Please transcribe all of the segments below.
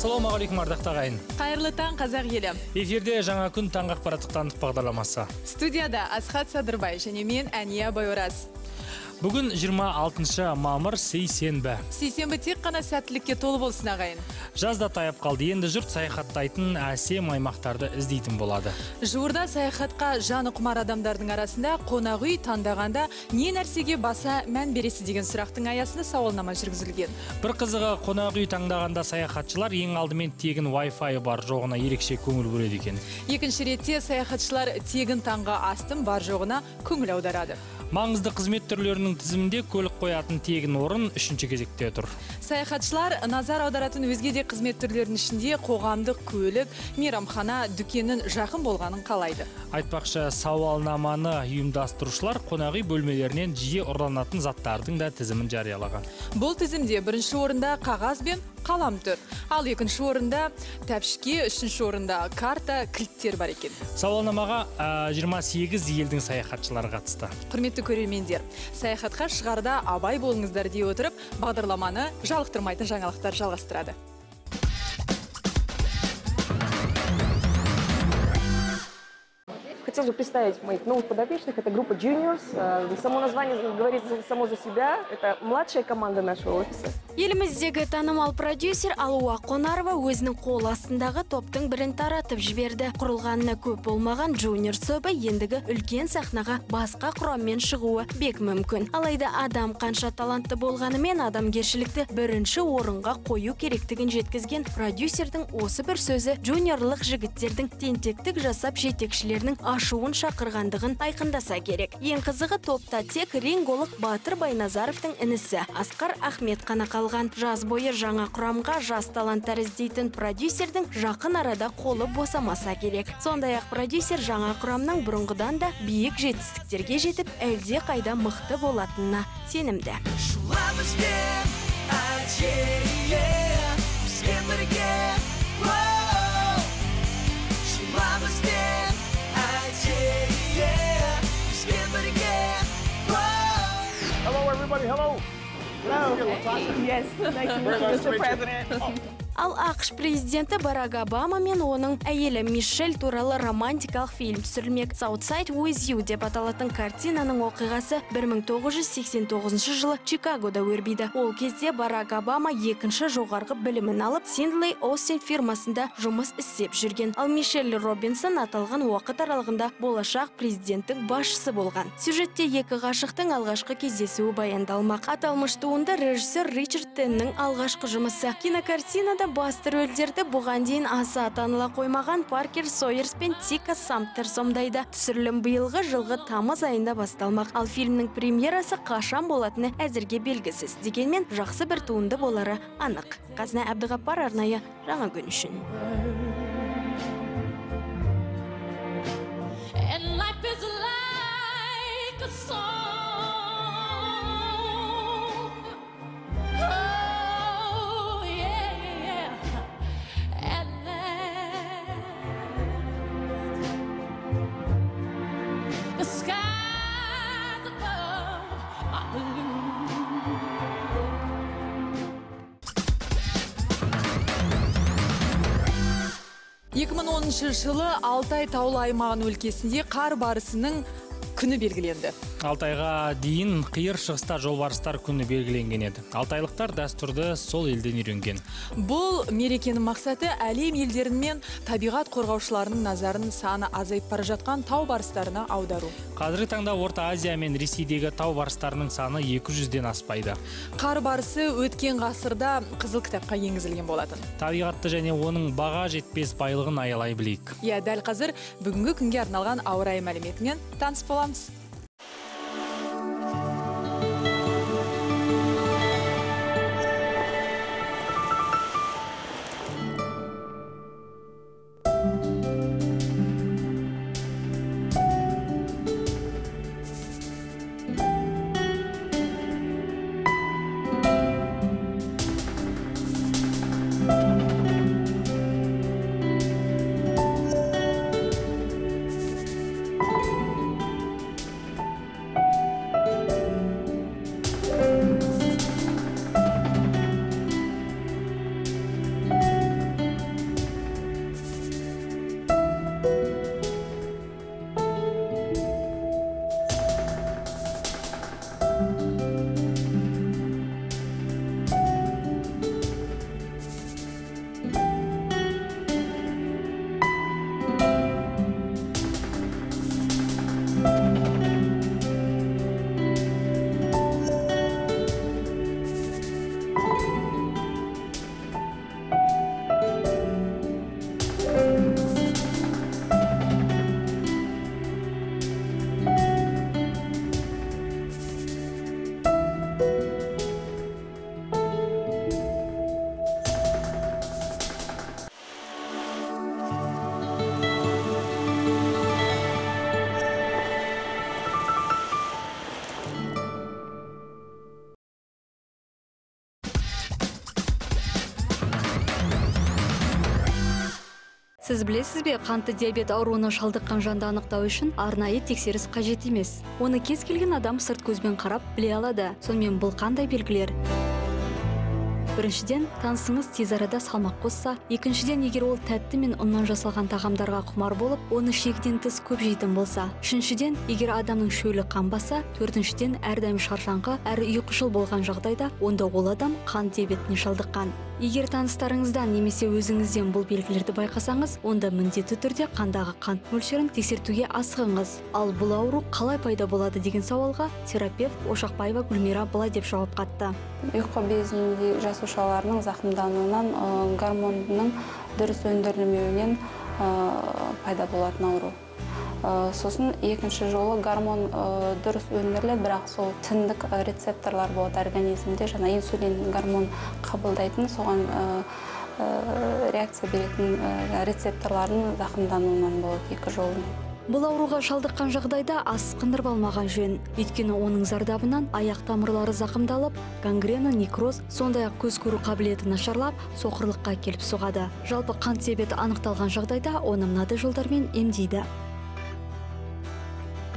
ассалаумағалейкум ардақты ағайын қайырлы таң қазақ елі. Эфирде жаңа күн таңғы ақпараттық бағдарламасы. Студияда асхат садырбай және мен әния байораз. Бүгін 26 мамыр сейсенбі. Сейсенбі тек қана сәттілікке толы болсын ағайын. Жаз да таяп қалды. Енді жұрт саяхаттайтын әсем аймақтарды іздейтін болады. Жуырда саяхатқа жаны құмар адамдардың арасында қонақ үй таңдағанда не нәрсеге баса мән бересіз деген сұрақтың аясында сауалнама жүргізілген. Бір қызығы қонақ үй таңдағанда саяхатшылар ең алдымен тегін Wi-Fi бар жоғына ерекше көңіл бөледі екен. Екінші ретте саяхатшылар тегін таңғы астың бар жоғына көңіл аударады. Маңызды қызмет түрлерінің тізімінде көлік қоятын тегін орын үшінші кезекте тұр. Саяхатшылар назар аударатын өзге де қызмет түрлерінің ішінде қоғамдық көлік мейрамхана дүкеннің жақын болғанын қалайды. Айтпақшы сауалнаманы ұйымдастырушылар қонақ үй бөлмелерінен жиі ұрланатын заттардың да тізімін жариялаған. Бұл тізімде бірінші орында қағаз бен қалам тұр. Ал екінші орында тәпішке үшінші орында карта кілттер бар екен. Сауалнамаға ә, 28 елдің саяхатшылары қатысты. Құрметті көрермендер. Саяхатқа шығарда абай болыңыздар дей отырып бағдарламаны жалықтырмайтын жаңалықтар жалғастырады. Хотелось бы представить моих новых подопечных. Это группа Juniors. Э, Само название говорит само за себя. Это младшая команда нашего офиса. еліміздегі танымал продюсер алуа қонарова өзінің қол астындағы топтың бірін таратып жіберді құрылғанына көп болмаған джуниор тобы ендігі үлкен сахнаға басқа құраммен шығуы бек мүмкін алайда адам қанша талантты болғанымен адамгершілікті бірінші орынға қою керектігін жеткізген продюсердің осы бір сөзі джуниорлық жігіттердің тентектік жасап жетекшілерінің ашуын шақырғандығын айқындаса керек. Ең қызығы топта тек ринголог батыр байназаровтың інісі асқар ахмет қана қалған. Жаз бойы жаңа құрамға жас таланттар іздейтін продюсердің жақын арада қолы босамаса керек. Сондай ақ продюсер жаңа құрамның бұрынғыдан да биік жетістіктерге жетіп әлде қайда мықты болатынына сенімді. Hello, everybody. Hello. Hello. Yes, nice to meet you, Mr. President. Oh. Ал ақш президенті барак обама мен оның әйелі мишель туралы романтикалық фильм түсірілмек. Southside with you деп аталатын картинаның оқиғасы 1989 жылы чикагода өрбиді. Ол кезде барак обама екінші жоғарғы білімін алып синдлей остин фирмасында жұмыс істеп жүрген. Ал мишель робинсон аталған уақыт аралығында болашақ президенттің басшысы болған. Сюжетте екі ғашықтың алғашқы кездесуі баяндалмақ. Аталмыш туынды режиссер ричард теннің алғашқы жұмысы. Кинокартинада басты рөлдерді бұған дейін аса таныла қоймаған паркер сойерс пен тика самтер сомдайды. Түсірілім биылғы жылғы тамыз айында басталмақ. Ал фильмнің премьерасы қашан болатыны әзірге белгісіз. Дегенмен жақсы бір туынды болары анық. Қазына әбдіғаппар арнайы жаңа күн үшін. 2010 жылы алтай таулы аймағын өлкесінде қар барысының күні белгіленді. Алтайға дейін қиыр шығыста жолбарыстар күні белгіленген еді. Алтайлықтар дәстүрді сол елден үйренген. Бұл мерекенің мақсаты әлем елдерінің мен табиғат қорғаушыларының назарын саны азайып бара жатқан тау барыстарына аудару. Қазіргі таңда орта азия мен ресейдегі тау барыстарының саны 200-ден аспайды. Қар барысы өткен ғасырда қызыл кітапқа енгізілген болатын. Табиғатты және оның баға жетпес байлығын аялай білейік. Иә дәл қазір бүгінгі күнге арналған ауа райы мәліметімен таныс боламыз. Білесіз бе қанты диабет ауруына шалдыққан жанды анықтау үшін арнайы тексеріс қажет емес. Оны кез келген адам сырт көзбен қарап біле алады. Сонымен бұл қандай белгілер? Біріншіден танысыңыз тез арада салмақ қосса екіншіден егер ол тәтті мен ұннан жасалған тағамдарға құмар болып оны шегден тыс көп жейтін болса. Үшіншіден егер адамның шөлі қанбаса төртіншіден әрдайым шаршаңқы әрі ұйқышыл болған жағдайда онда ол адам қант диабетіне шалдыққан. Егер таныстарыңыздан немесе өзіңізден бұл белгілерді байқасаңыз онда міндетті түрде қандағы қант мөлшерін тексертуге асығыңыз. Ал бұл ауру қалай пайда болады деген сауалға терапевт ошақбаева гүлмира былай деп жауап қатты. Ұйқы безінде жасушаларының зақымдануынан ә, дұрыс өндірілмеуінен ә, пайда болатын ауру. Сосын екінші жолы гормон ә, дұрыс өндіріледі бірақ сол тіндік ә, рецепторлар болады организмде. Жаңа инсулин гормон қабылдайтын соған реакция беретін рецепторлардың зақымдануынан болады екі жолы. Бұл ауруға шалдыққан жағдайда асқындырып алмаған жөн. Өйткені оның зардабынан аяқ тамырлары зақымдалып гангрена некроз сондай ақ көз көру қабілеті нашарлап соқырлыққа келіп соғады. Жалпы қант диабеті анықталған жағдайда оны мынадай жолдармен емдейді.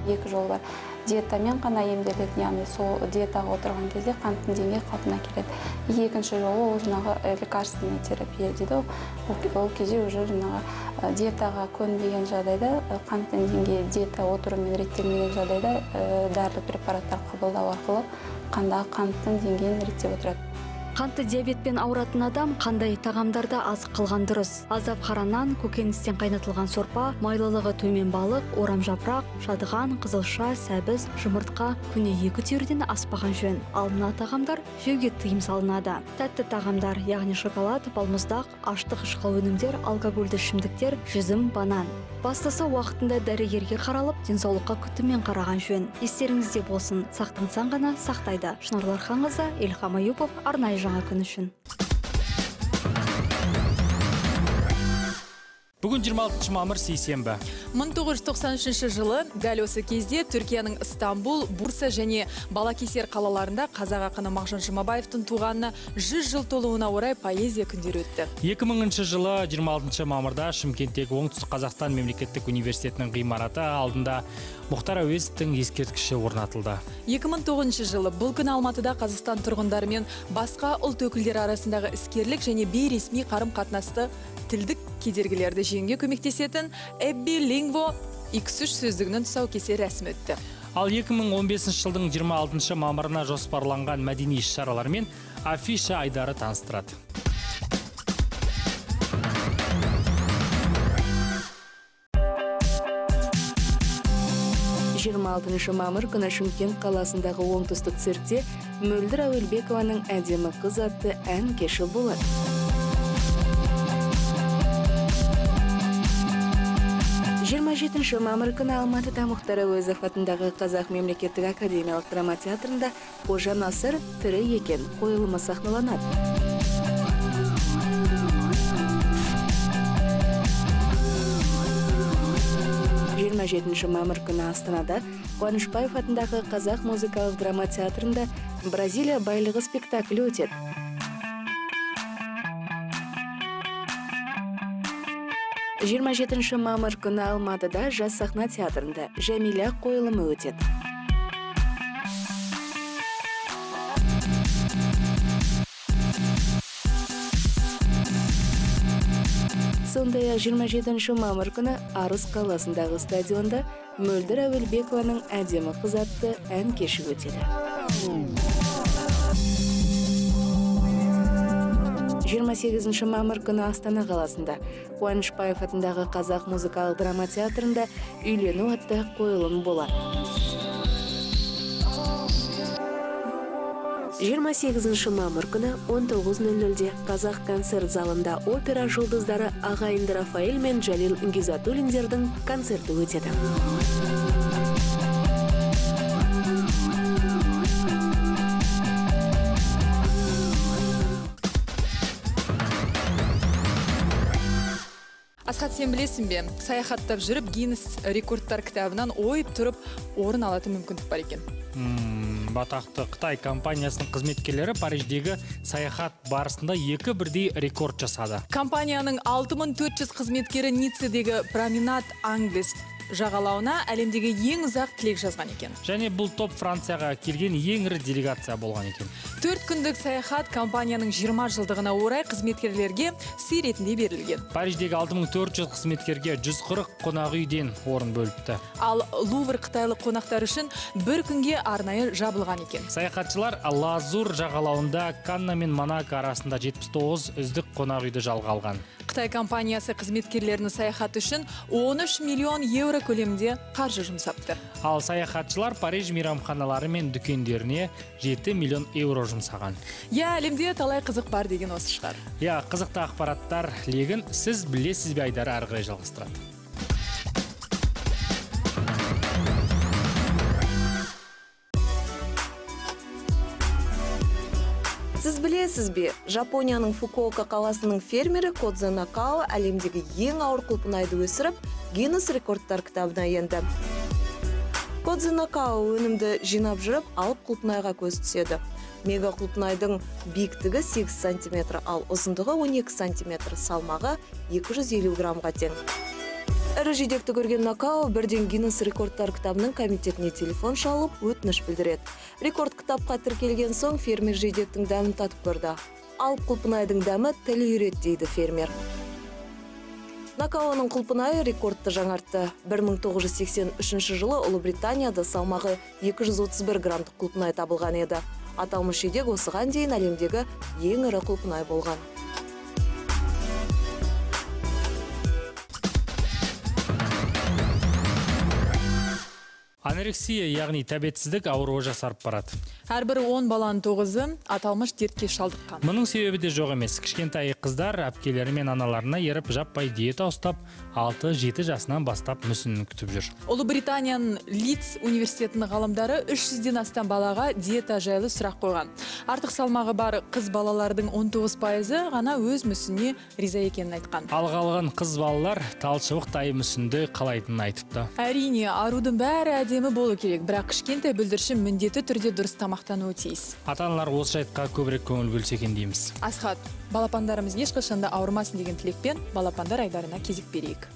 Екі жол бар. Диетамен қана емделеді яғни сол диетаға отырған кезде қанттың деңгейі қалпына келеді. Екінші жолы ол жаңағы э, лекарственный терапия дейді ол- кезде уже жаңағы э, диетаға көнбеген жағдайда э, қанттың деңгейі диета отырумен реттелмеген жағдайда дәрілік препараттар қабылдау арқылы қандағы қанттың деңгейін реттеп отырады. Қантты диабетпен ауыратын адам қандай тағамдарды азық қылған дұрыс? Аздап қара нан көкөністен қайнатылған сорпа майлылығы төмен балық орамжапырақ шадыған қызылша сәбіз жұмыртқа күніне екі түйірден аспаған жөн. Ал мына тағамдар жеуге тыйым салынады. Тәтті тағамдар яғни шоколад балмұздақ аштық ішқал өнімдер алкогольді ішімдіктер жүзім банан. Бастысы уақытында дәрігерге қаралып денсаулыққа күтіммен қараған жөн. Естеріңізде болсын. Сақтансаң ғана сақтайды. Шынар ларханқызы ильхам аюпов арнайы жаңа күн үшін. Бүгін 26 мамыр сейсенбі 1993 жылы дәл осы кезде түркияның Стамбул, Бурса және Балакесер қалаларында қазақ ақыны Мағжан Жұмабаевтың туғанына 100 жыл толуына орай поэзия күндері өтті. 2000 жылы 26 мамырда шымкенттегі оңтүстік қазақстан мемлекеттік университетінің ғимараты алдында мұхтар әуезовтің ескерткіші орнатылды 2009 жылы бұл күні Алматыда Қазақстан тұрғындары мен басқа ұлт өкілдері арасындағы іскерлік және бейресми қарым қатынасты тілдік кедергілерді жеңуге көмектесетін Эбби Лингво X3 сөздігінің тұсаукесер рәсімі өтті. ал 2015 жылдың 26 мамырына жоспарланған мәдени іс-шаралармен афиша айдары таныстырады жиырма алтыншы мамыр күні шымкент қаласындағы оңтүстік циркте мөлдір әуелбекованың әдемі қыз атты ән кеші болады жиырма жетінші мамыр күні алматыда мұхтар әуезов атындағы қазақ мемлекеттік академиялық драма театрында қожа насыр тірі екен. Қойылымы сахналанады. жиырма жетінші мамыр күні астанада қуанышбаев атындағы қазақ музыкалық драма театрында бразилия байлығы спектаклі өтеді. Жиырма жетінші мамыр күні алматыда жас сахна театрында жәмила қойылымы өтеді. Сондай ақ жиырма жетінші мамыр күні арыс қаласындағы стадионда мөлдір әуелбекованың әдемі қыз атты ән кеші өтеді. Жиырма сегізінші мамыр күні астана қаласында. Қуанышбаев атындағы қазақ музыкалық драма театрында үйлену атты қойылым болады 28 мамыр күні 19.00-де қазақ концерт залында опера жұлдыздары ағайынды рафаэль мен жалил гизатуллиндердің концерті өтеді. Асхат сен білесің бе? Саяхаттап жүріп гиннес рекордтар кітабынан ойып тұрып орын алатын мүмкіндік бар екен. Батақты қытай компаниясының қызметкерлері париждегі саяхат барысында екі бірдей рекорд жасады. Компанияның 6400 қызметкері ниццедегі променад англис жағалауына әлемдегі ең ұзақ тілек жазған екен. Және бұл топ францияға келген ең ірі делегация болған екен. Төрт күндік саяхат компанияның 20 жылдығына орай қызметкерлерге сый ретінде берілген. Париждегі 6400 қызметкерге 140 қонақ үйден орын бөліпті. Ал лувр қытайлық қонақтар үшін бір күнге арнайы жабылған екен. Саяхатшылар лазур жағалауында канна мен монако арасында 79 үздік қонақ үйді жалға алған. Қытай компаниясы қызметкерлерінің саяхаты үшін 13 миллион евро көлемінде қаржы жұмсапты. Ал саяхатшылар париж мейрамханалары мен дүкендеріне 7 миллион еуро жұмсаған. Иә әлемде талай қызық бар деген осы шығар. Иә қызықты ақпараттар легін сіз білесіз бе айдары ары қарай жалғастырады. Сіз білесіз бе жапонияның фукуока қаласының фермері кодзе накао әлемдегі ең ауыр құлпынайды өсіріп гиннес рекордтар кітабына енді. Кодзе накао өнімді жинап жүріп алып құлпынайға көз түседі. Мега құлпынайдың биіктігі 8 сантиметр ал ұзындығы 12 сантиметр салмағы 250 граммға тең. Ірі жидекті көрген накао бірден гиннес рекордтар кітабының комитетіне телефон шалып өтініш білдіреді. Рекорд кітапқа тіркелген соң фермер жидектің дәмін татып көрді. Алып құлпынайдың дәмі тіл үйрет дейді фермер. Накаоның құлпынайы рекордты жаңартты. 1983 жылы ұлыбританияда салмағы 231 граммдық құлпынай табылған еді. Аталмыш жидек осыған дейін әлемдегі ең ірі құлпынай болған. Анорексия яғни тәбетсіздік ауруы жасарып барады. Әрбір 10 баланың тоғызы аталмыш дертке шалдыққан. Мұның себебі де жоқ емес. Кішкентай қыздар әпкелері мен аналарына еріп жаппай диета ұстап 6-7 жасынан бастап мүсінін күтіп жүр. Ұлыбританияның лидс университетінің ғалымдары 300-ден астам балаға диета жайлы сұрақ қойған. Артық салмағы бар қыз балалардың 19 пайызы ғана өз мүсініне риза екенін айтқан. Ал қалған қыз балалар талшыбықтай мүсінді қалайтынын айтыпты. Әрине арудың бәрі әдемі болу керек. Бірақ кішкентай бүлдіршін міндетті түрде дұрыс тамақтануы тиіс. Ата аналар осы жайтқа көбірек көңіл бөлсе екен дейміз. Асхат балапандарымыз ешқашан да ауырмасын деген тілекпен балапандар айдарына кезік берейік.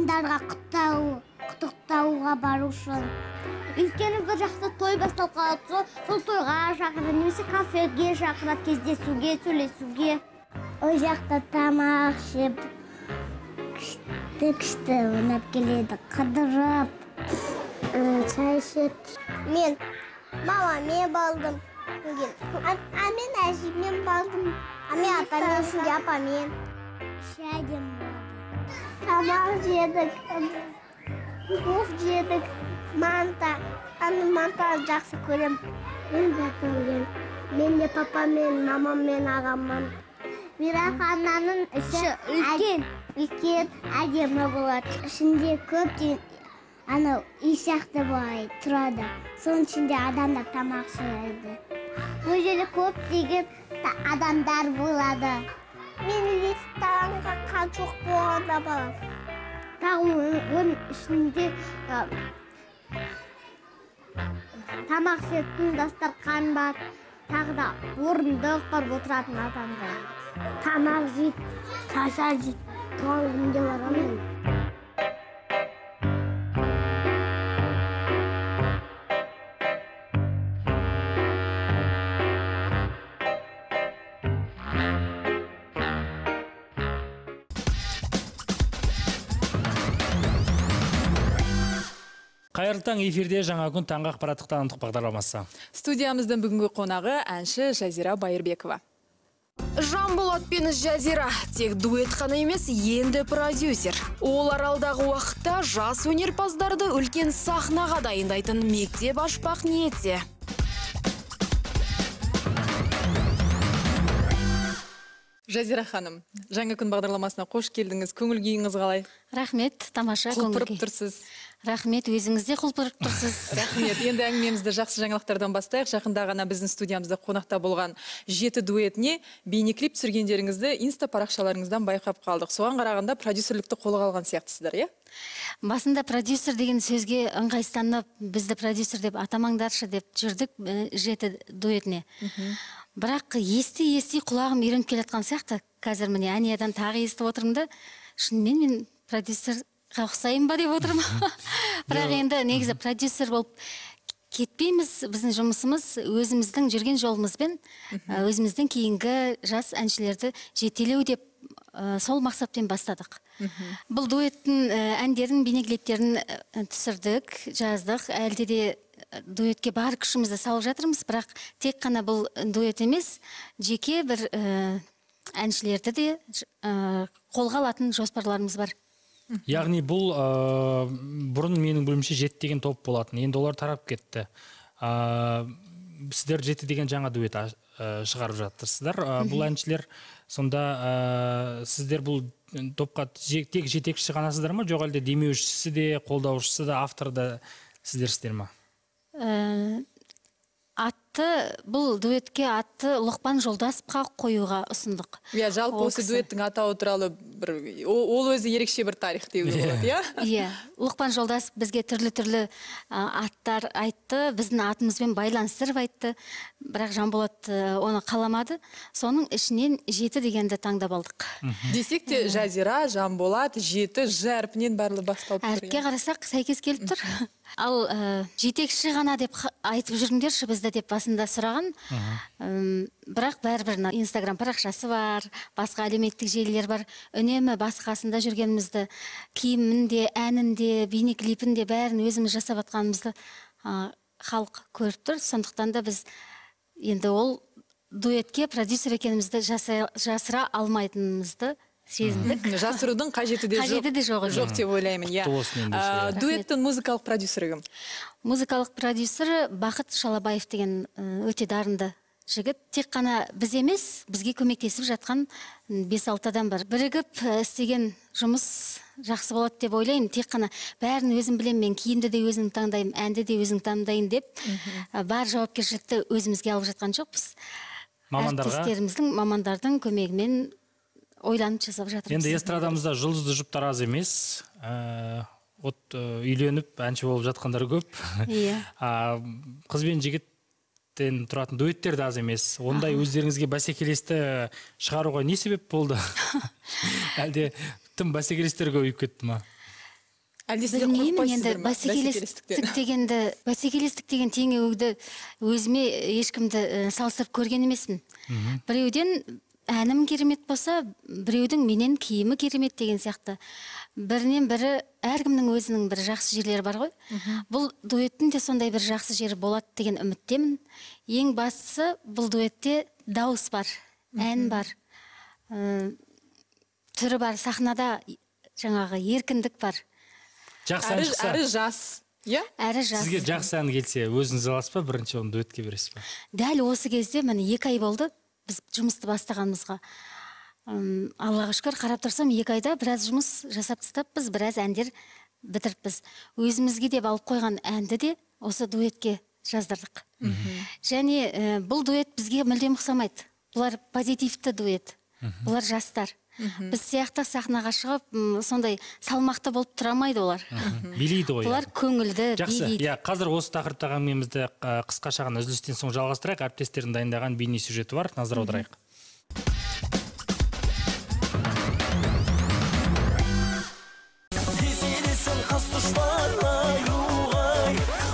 Мейрамдарға құттау құттықтауға бару үшін. Өйткені бір жақта той басталып қалады сол сол тойға шақырады немесе кафеге шақырады кездесуге сөйлесуге. Ол жақта тамақ ішіп күшті күшті ойнап келеді қыдырып шай ішеді. Мен мамамен балдым а, а мен әжемен балдым а мен атаммен апамен шәдем тамақ жедік плов жедік манта аны мантаны жақсы көремін мен де көремін мен де папамен мамаммен ағаммен мейрамхананың іші үлкен үлкен әдемі болады ішінде көптеген анау үй сияқты былай тұрады соның ішінде адамдар тамақ жейді бұл жерде көптеген адамдар болады мен ресторанға қан жоқ болғанда барамын тағы оның ішінде а, тамақ ішетін дастархан бар. Тағы да орындық бар отыратын адамдар. Тамақ жейді шаша жейді туған күнде барамын. Қайырлы таң эфирде жаңа күн таңғы ақпараттық танымдық бағдарламасы. Студиямыздың бүгінгі қонағы әнші жазира байырбекова. Жанболат пен жазира тек дуэт қана емес енді продюсер. Олар алдағы уақытта жас өнерпаздарды үлкен сахнаға дайындайтын мектеп ашпақ ниетте. Жазира ханым жаңа күн бағдарламасына қош келдіңіз. Көңіл күйіңіз қалай? Рахмет тамаша құлпырып тұрсыз. Рахмет өзіңіз де құлпырып тұрсыз. Рахмет. Енді әңгімемізді жақсы жаңалықтардан бастайық. Жақында ғана біздің студиямызда қонақта болған жеті дуэтіне бейнеклип түсіргендеріңізді инста парақшаларыңыздан байқап қалдық. Соған қарағанда продюсерлікті қолға алған сияқтысыздар иә? Басында продюсер деген сөзге ыңғайсызданып бізді продюсер деп атамаңдаршы деп жүрдік ә, жеті дуэтіне. Бірақ ести ести құлағым үйреніп келе жатқан сияқты. Қазір міне әниядан тағы естіп отырмын да. Шынымен мен продюсерға ұқсаймын ба деп отырмын. Бірақ енді негізі продюсер болып кетпейміз біздің жұмысымыз өзіміздің жүрген жолымызбен. Өзіміздің кейінгі жас әншілерді жетелеу деп ә, сол мақсатпен бастадық. Бұл дуэттің әндерін бейнеклиптерін түсірдік жаздық. Әлде де дуэтке бар күшімізді салып жатырмыз бірақ тек қана бұл дуэт емес жеке бір ә, әншілерді де ә, қолға алатын жоспарларымыз бар. Яғни бұл ә, бұрын менің білуімше жеті деген топ болатын. Енді олар тарап кетті. Ә, сіздер жеті деген жаңа дуэт ә, шығарып жатырсыздар. Ә, бұл әншілер сонда ә, сіздер бұл топқа тек жетекші ғанасыздар ма? Жоқ әлде демеушісі де қолдаушысы да авторы да сіздерсіздер ма? Ә, атты бұл дуэтке атты лұқпан жолдасовқа қоюға ұсындық. Иә жалпы осы дуэттің атауы туралы бір ол өзі ерекше бір тарих деуге болады иә? Иә. Лұқпан жолдасов бізге түрлі түрлі аттар айтты біздің атымызбен байланыстырып айтты. Бірақ жанболат ә, оны қаламады. Соның ішінен жеті дегенді таңдап алдық. Десек те жазира жанболат жеті ж әрпінен барлығы басталып тұр әріпке қарасақ сәйкес келіп тұр. ал ә, жетекші ғана деп айтып жүріңдерші бізді деп басында сұраған. Ым, бірақ бәрібір мына инстаграм парақшасы бар басқа әлеуметтік желілер бар. Үнемі басы қасында жүргенімізді киімін де әнін де бейнеклипін де бәрін өзіміз жасап жатқанымызды халық көріп тұр. Сондықтан да біз енді ол дуэтке продюсер екенімізді жаса- жасыра алмайтынымызды сезіндік. Жасырудың қажеті де жоқ. Қажеті де жоқ, жоқ деп ойлаймын иә. Дуэттің музыкалық продюсері кім? Музыкалық продюсері бақыт шалабаев деген өте дарынды жігіт. Тек қана біз емес бізге көмектесіп жатқан бес алты адам бар. Бірігіп істеген жұмыс жақсы болады деп ойлаймын. Тек қана бәрін өзім білемін мен киімді де өзім таңдаймын әнді де өзім таңдайын деп бар жауапкершілікті өзімізге алып жатқан жоқпыз. Мамандарға? әріптестеріміздің мамандардың көмегімен ойланып жасап жатырмыз енді эстрадамызда жұлдызды жұптар аз емес. Ә, вот ә, үйленіп әнші болып жатқандар көп. Иә. А, қыз бен жігіттен тұратын дуэттер де аз емес. Ондай өздеріңізге бәсекелесті шығаруға не себеп болды? Әлде тым бәсекелестер көбейіп кетті ма? Әлде білмеймін енді бәсекелестік дегенді бәсекелестік деген теңеуді өзіме ешкімді салыстырып көрген емеспін. Біреуден әнім керемет болса біреудің менен киімі керемет деген сияқты. Бірінен бірі әркімнің өзінің бір жақсы жерлері бар ғой. Бұл дуэттің де сондай бір жақсы жері болады деген үміттемін. Ең бастысы бұл дуэтте дауыс бар ән бар ә, түрі бар сахнада жаңағы еркіндік бар. Жақсы әрі, әрі жас иә? Әрі жас. Сізге жақсы ән келсе өзіңіз аласыз ба бірінші оны дуэтке бересіз ба дәл осы кезде міне екі ай болды. Біз жұмысты бастағанымызға Ым, аллаға шүкір қарап тұрсам екі айда біраз жұмыс жасап тастаппыз біраз әндер бітіріппіз. Өзімізге деп алып қойған әнді де осы дуэтке жаздырдық. Және ә, бұл дуэт бізге мүлдем ұқсамайды. Бұлар позитивті дуэт. Бұлар жастар. Біз сияқты сахнаға шығып сондай салмақты болып тұра алмайды олар. Билейді ғой бұлар көңілді жақсы. иә қазір осы тақырыптағы әңгімемізді қысқаша ғана үзілістен соң жалғастырайық. Әріптестердің дайындаған бейне сюжеті бар. Назар аударайық.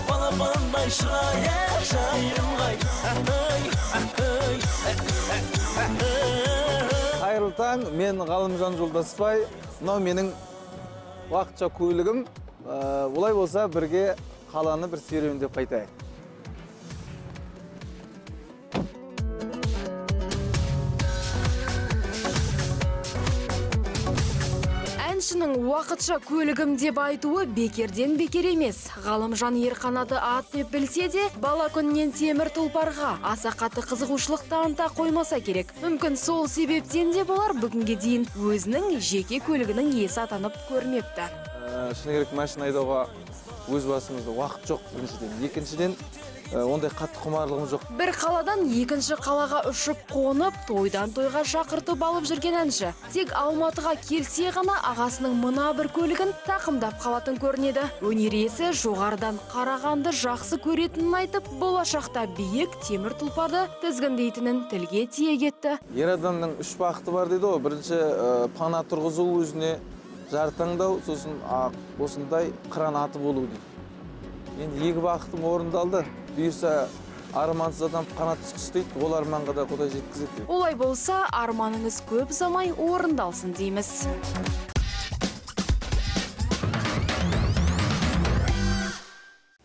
Балапандай шығайық жайылғай мен ғалымжан жолдасбай мынау менің уақытша көлігім Ә, олай болса бірге қаланы бір серуендеп қайтайық. Әншінің уақытша көлігім деп айтуы бекерден бекер емес. Ғалымжан ерқанаты ат деп білсе де бала күннен темір тұлпарға аса қатты қызығушылық таныта қоймаса керек. Мүмкін сол себептен де болар бүгінге дейін өзінің жеке көлігінің иесі атанып көрмепті. Ә, шыны керек машина айдауға өз басымызда уақыт жоқ біріншіден. Екіншіден ондай қатты құмарлығым жоқ. Бір қаладан екінші қалаға ұшып қонып тойдан тойға шақыртып алып жүрген әнші. Тек алматыға келсе ғана ағасының мына бір көлігін тақымдап қалатын көрінеді. Өнер иесі жоғарыдан қарағанды жақсы көретінін айтып болашақта биік темір тұлпарды тізгіндейтінін тілге тиек етті. Ер адамның үш бақыты бар дейді ғой. Бірінші ә, пана тұрғызу өзіне жар таңдау сосын осындай қыран аты болу дейді. Енді екі бақытым орындалды. Бұйырса армансыз адам қанат ұшқыш дейді ол арманға да құдай жеткізеді олай болса арманыңыз көп ұзамай орындалсын дейміз.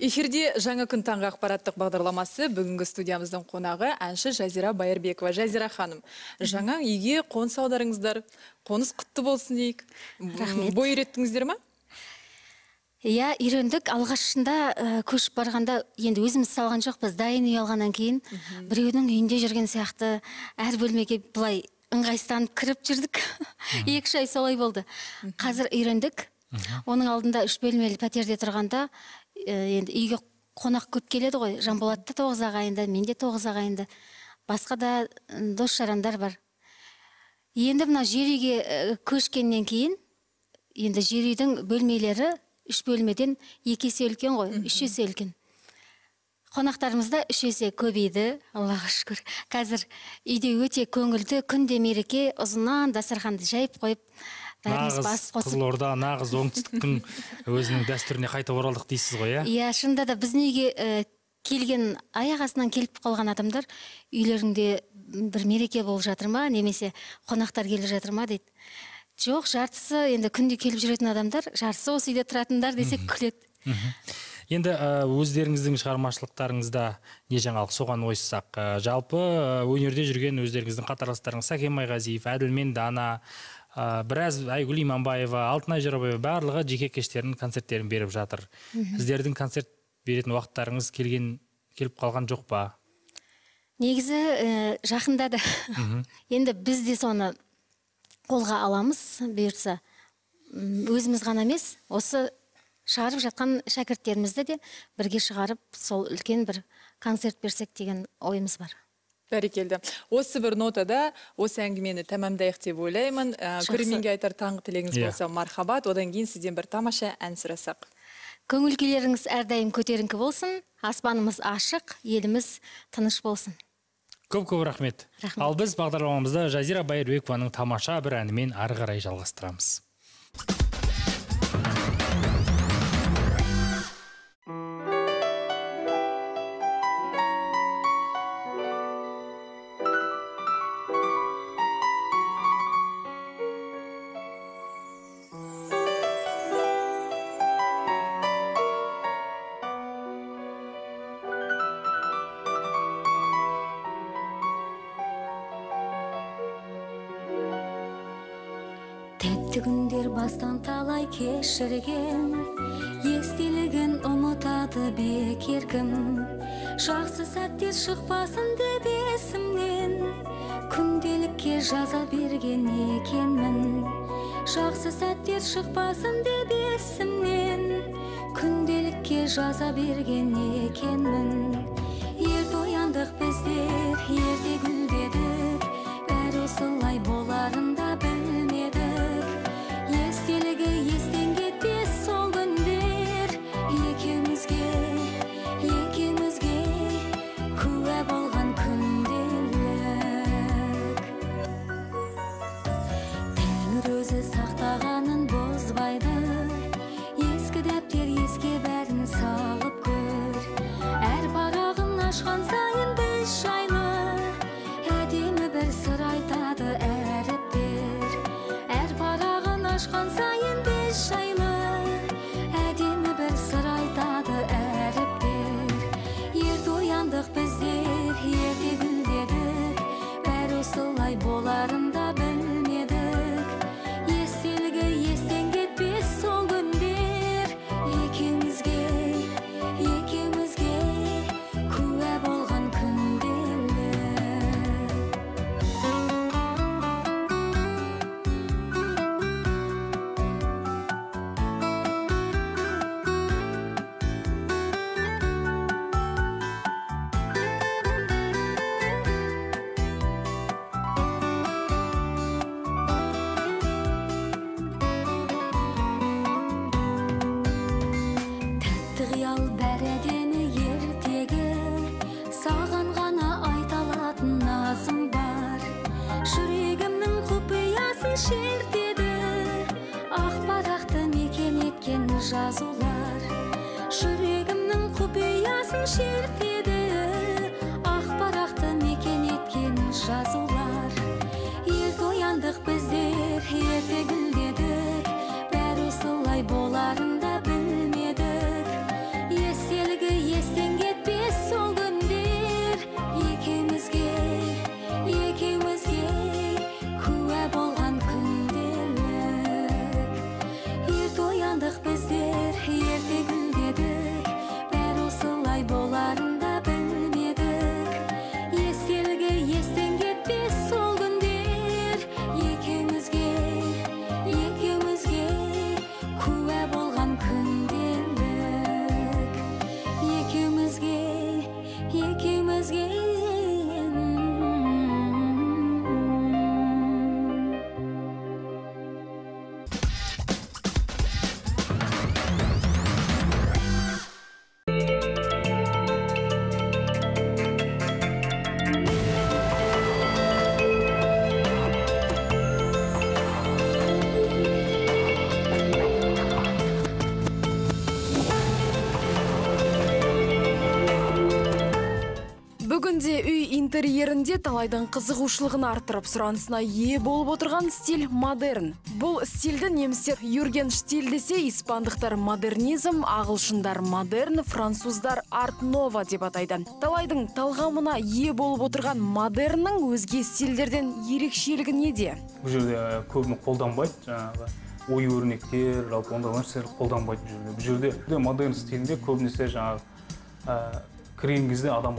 Эфирде жаңа күн таңғы ақпараттық бағдарламасы. Бүгінгі студиямыздың қонағы әнші жазира байырбекова. Жазира ханым жаңа үйге қоныс аударыңыздар. Қоныс құтты болсын дейік. Рахмет. бой үйреттіңіздер ма? Иә үйрендік. Алғашында ә, көшіп барғанда енді өзіміз салған жоқпыз дайын үй алғаннан кейін. Біреудің үйінде жүрген сияқты әр бөлмеге былай ыңғайсызданып кіріп жүрдік. Екі үш ай солай болды. Қазір үйрендік. Оның алдында үш бөлмелі пәтерде тұрғанда ә, енді үйге қонақ көп келеді ғой. Жанболат та тоғыз ағайынды мен де тоғыз ағайынды. Басқа да дос жарандар бар. Енді мына жер үйге ә, көшкеннен кейін енді жер үйдің бөлмелері үш бөлмеден екі есе үлкен ғой үш есе үлкен. Қонақтарымыз да үш есе көбейді аллаға шүкір. Қазір үйде өте көңілді күнде мереке ұзыннан дастарханды жайып қойып бәріміз бас нағыз қосып. қызылорда нағыз оңтүстіктің өзінің дәстүріне қайта оралдық дейсіз ғой иә? Иә шынында да біздің үйге ә, келген аяқ астынан келіп қалған адамдар үйлеріңде бір мереке болып жатыр ма немесе қонақтар келіп жатыр ма дейді. Жоқ жартысы енді күнде келіп жүретін адамдар жартысы осы үйде тұратындар десек күледі. Енді өздеріңіздің шығармашылықтарыңызда не жаңалық? Соған ойыссақ ә, жалпы өнерде жүрген өздеріңіздің қатарластарыңыз сәкен майғазиев әділмен дана ә, біраз айгүл иманбаева алтынай жорабаева барлығы жеке кештерін концерттерін беріп жатыр. Сіздердің концерт беретін уақыттарыңыз келген келіп қалған жоқ па? Негізі ә, жақындады Мгм. енді біз де соны қолға аламыз бұйыртса. Өзіміз ғана емес осы шығарып жатқан шәкірттерімізді де бірге шығарып сол үлкен бір концерт берсек деген ойымыз бар. Бәрекелді. Осы бір нотада осы әңгімені тәмамдайық деп ойлаймын. Ә, көрерменге айтар таңғы тілегіңіз Иә. болса мархабат. Одан кейін сізден бір тамаша ән сұрасақ. Көңіл күйлеріңіз әрдайым көтеріңкі болсын. Аспанымыз ашық еліміз тыныш болсын. Көп көп рахмет. Ал біз бағдарламамызды жазира байырбекованың тамаша бір әнімен ары қарай жалғастырамыз. Шықпасын деп есімнен күнделікке жаза берген екенмін. Жақсы сәттер шықпасын деп есімнен күнделікке жаза берген екенмін. 穿在 бүгінде үй интерьерінде талайдың қызығушылығын арттырып сұранысына ие болып отырған стиль модерн. Бұл стильді немістер Jugendstil десе испандықтар модернизм ағылшындар модерн француздар Art Nouveau деп атайды. Талайдың талғамына ие болып отырған модерннің өзге стильдерден ерекшелігі неде? Бұл жерде көбіне қолданбайды жаңағы ою өрнектер жалпы ондай нәрселер қолданбайды бұл жерде. Бұл модерн стилінде көбінесе жаңағы кірген кезде адам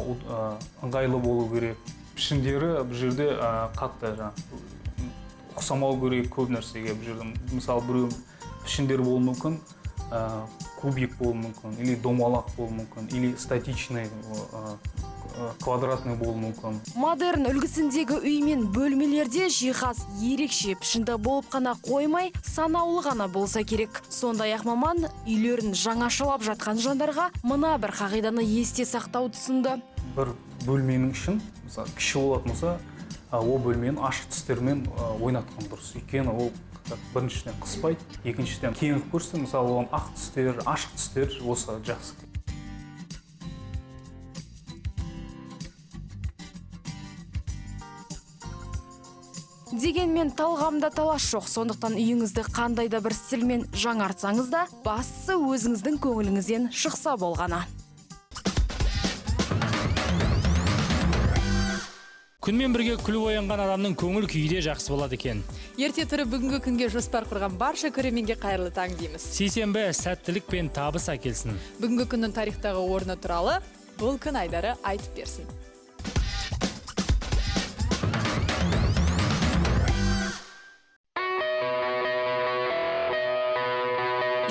ыңғайлы болу керек. Пішіндері бұл жерде қатты жаңағы ұқсамау керек көп нәрсеге бұл жерде. Мысалы біреу пішіндері болуы мүмкін кубик болуы мүмкін или домалақ болуы мүмкін или статичный квадратный болуы мүмкін. Модерн үлгісіндегі үй мен бөлмелерде жиһаз ерекше пішінді болып қана қоймай санаулы ғана болса керек. Сондай ақ маман үйлерін жаңашалап жатқан жандарға мына бір қағиданы есте сақтауды ұсынды бір бөлменің ішін мысалы кіші болатын болса ол бөлмені ашық түстермен ойнатқан дұрыс. Өйткені ол біріншіден қыспайды екіншіден кең қылып көрсе мысалы оған ақ түстер ашық түстер осы жақсы. Дегенмен талғамда талас жоқ. Сондықтан үйіңізді қандай да бір стильмен жаңартсаңыз да бастысы өзіңіздің көңіліңізден шықса болғаны. Күнмен бірге күліп оянған адамның көңіл күйі де жақсы болады екен. Ерте тұрып бүгінгі күнге жоспар құрған барша көрерменге қайырлы таң дейміз. Сейсенбі сәттілік пен табыс әкелсін. Бүгінгі күннің тарихтағы орны туралы бұл күн айдары айтып берсін.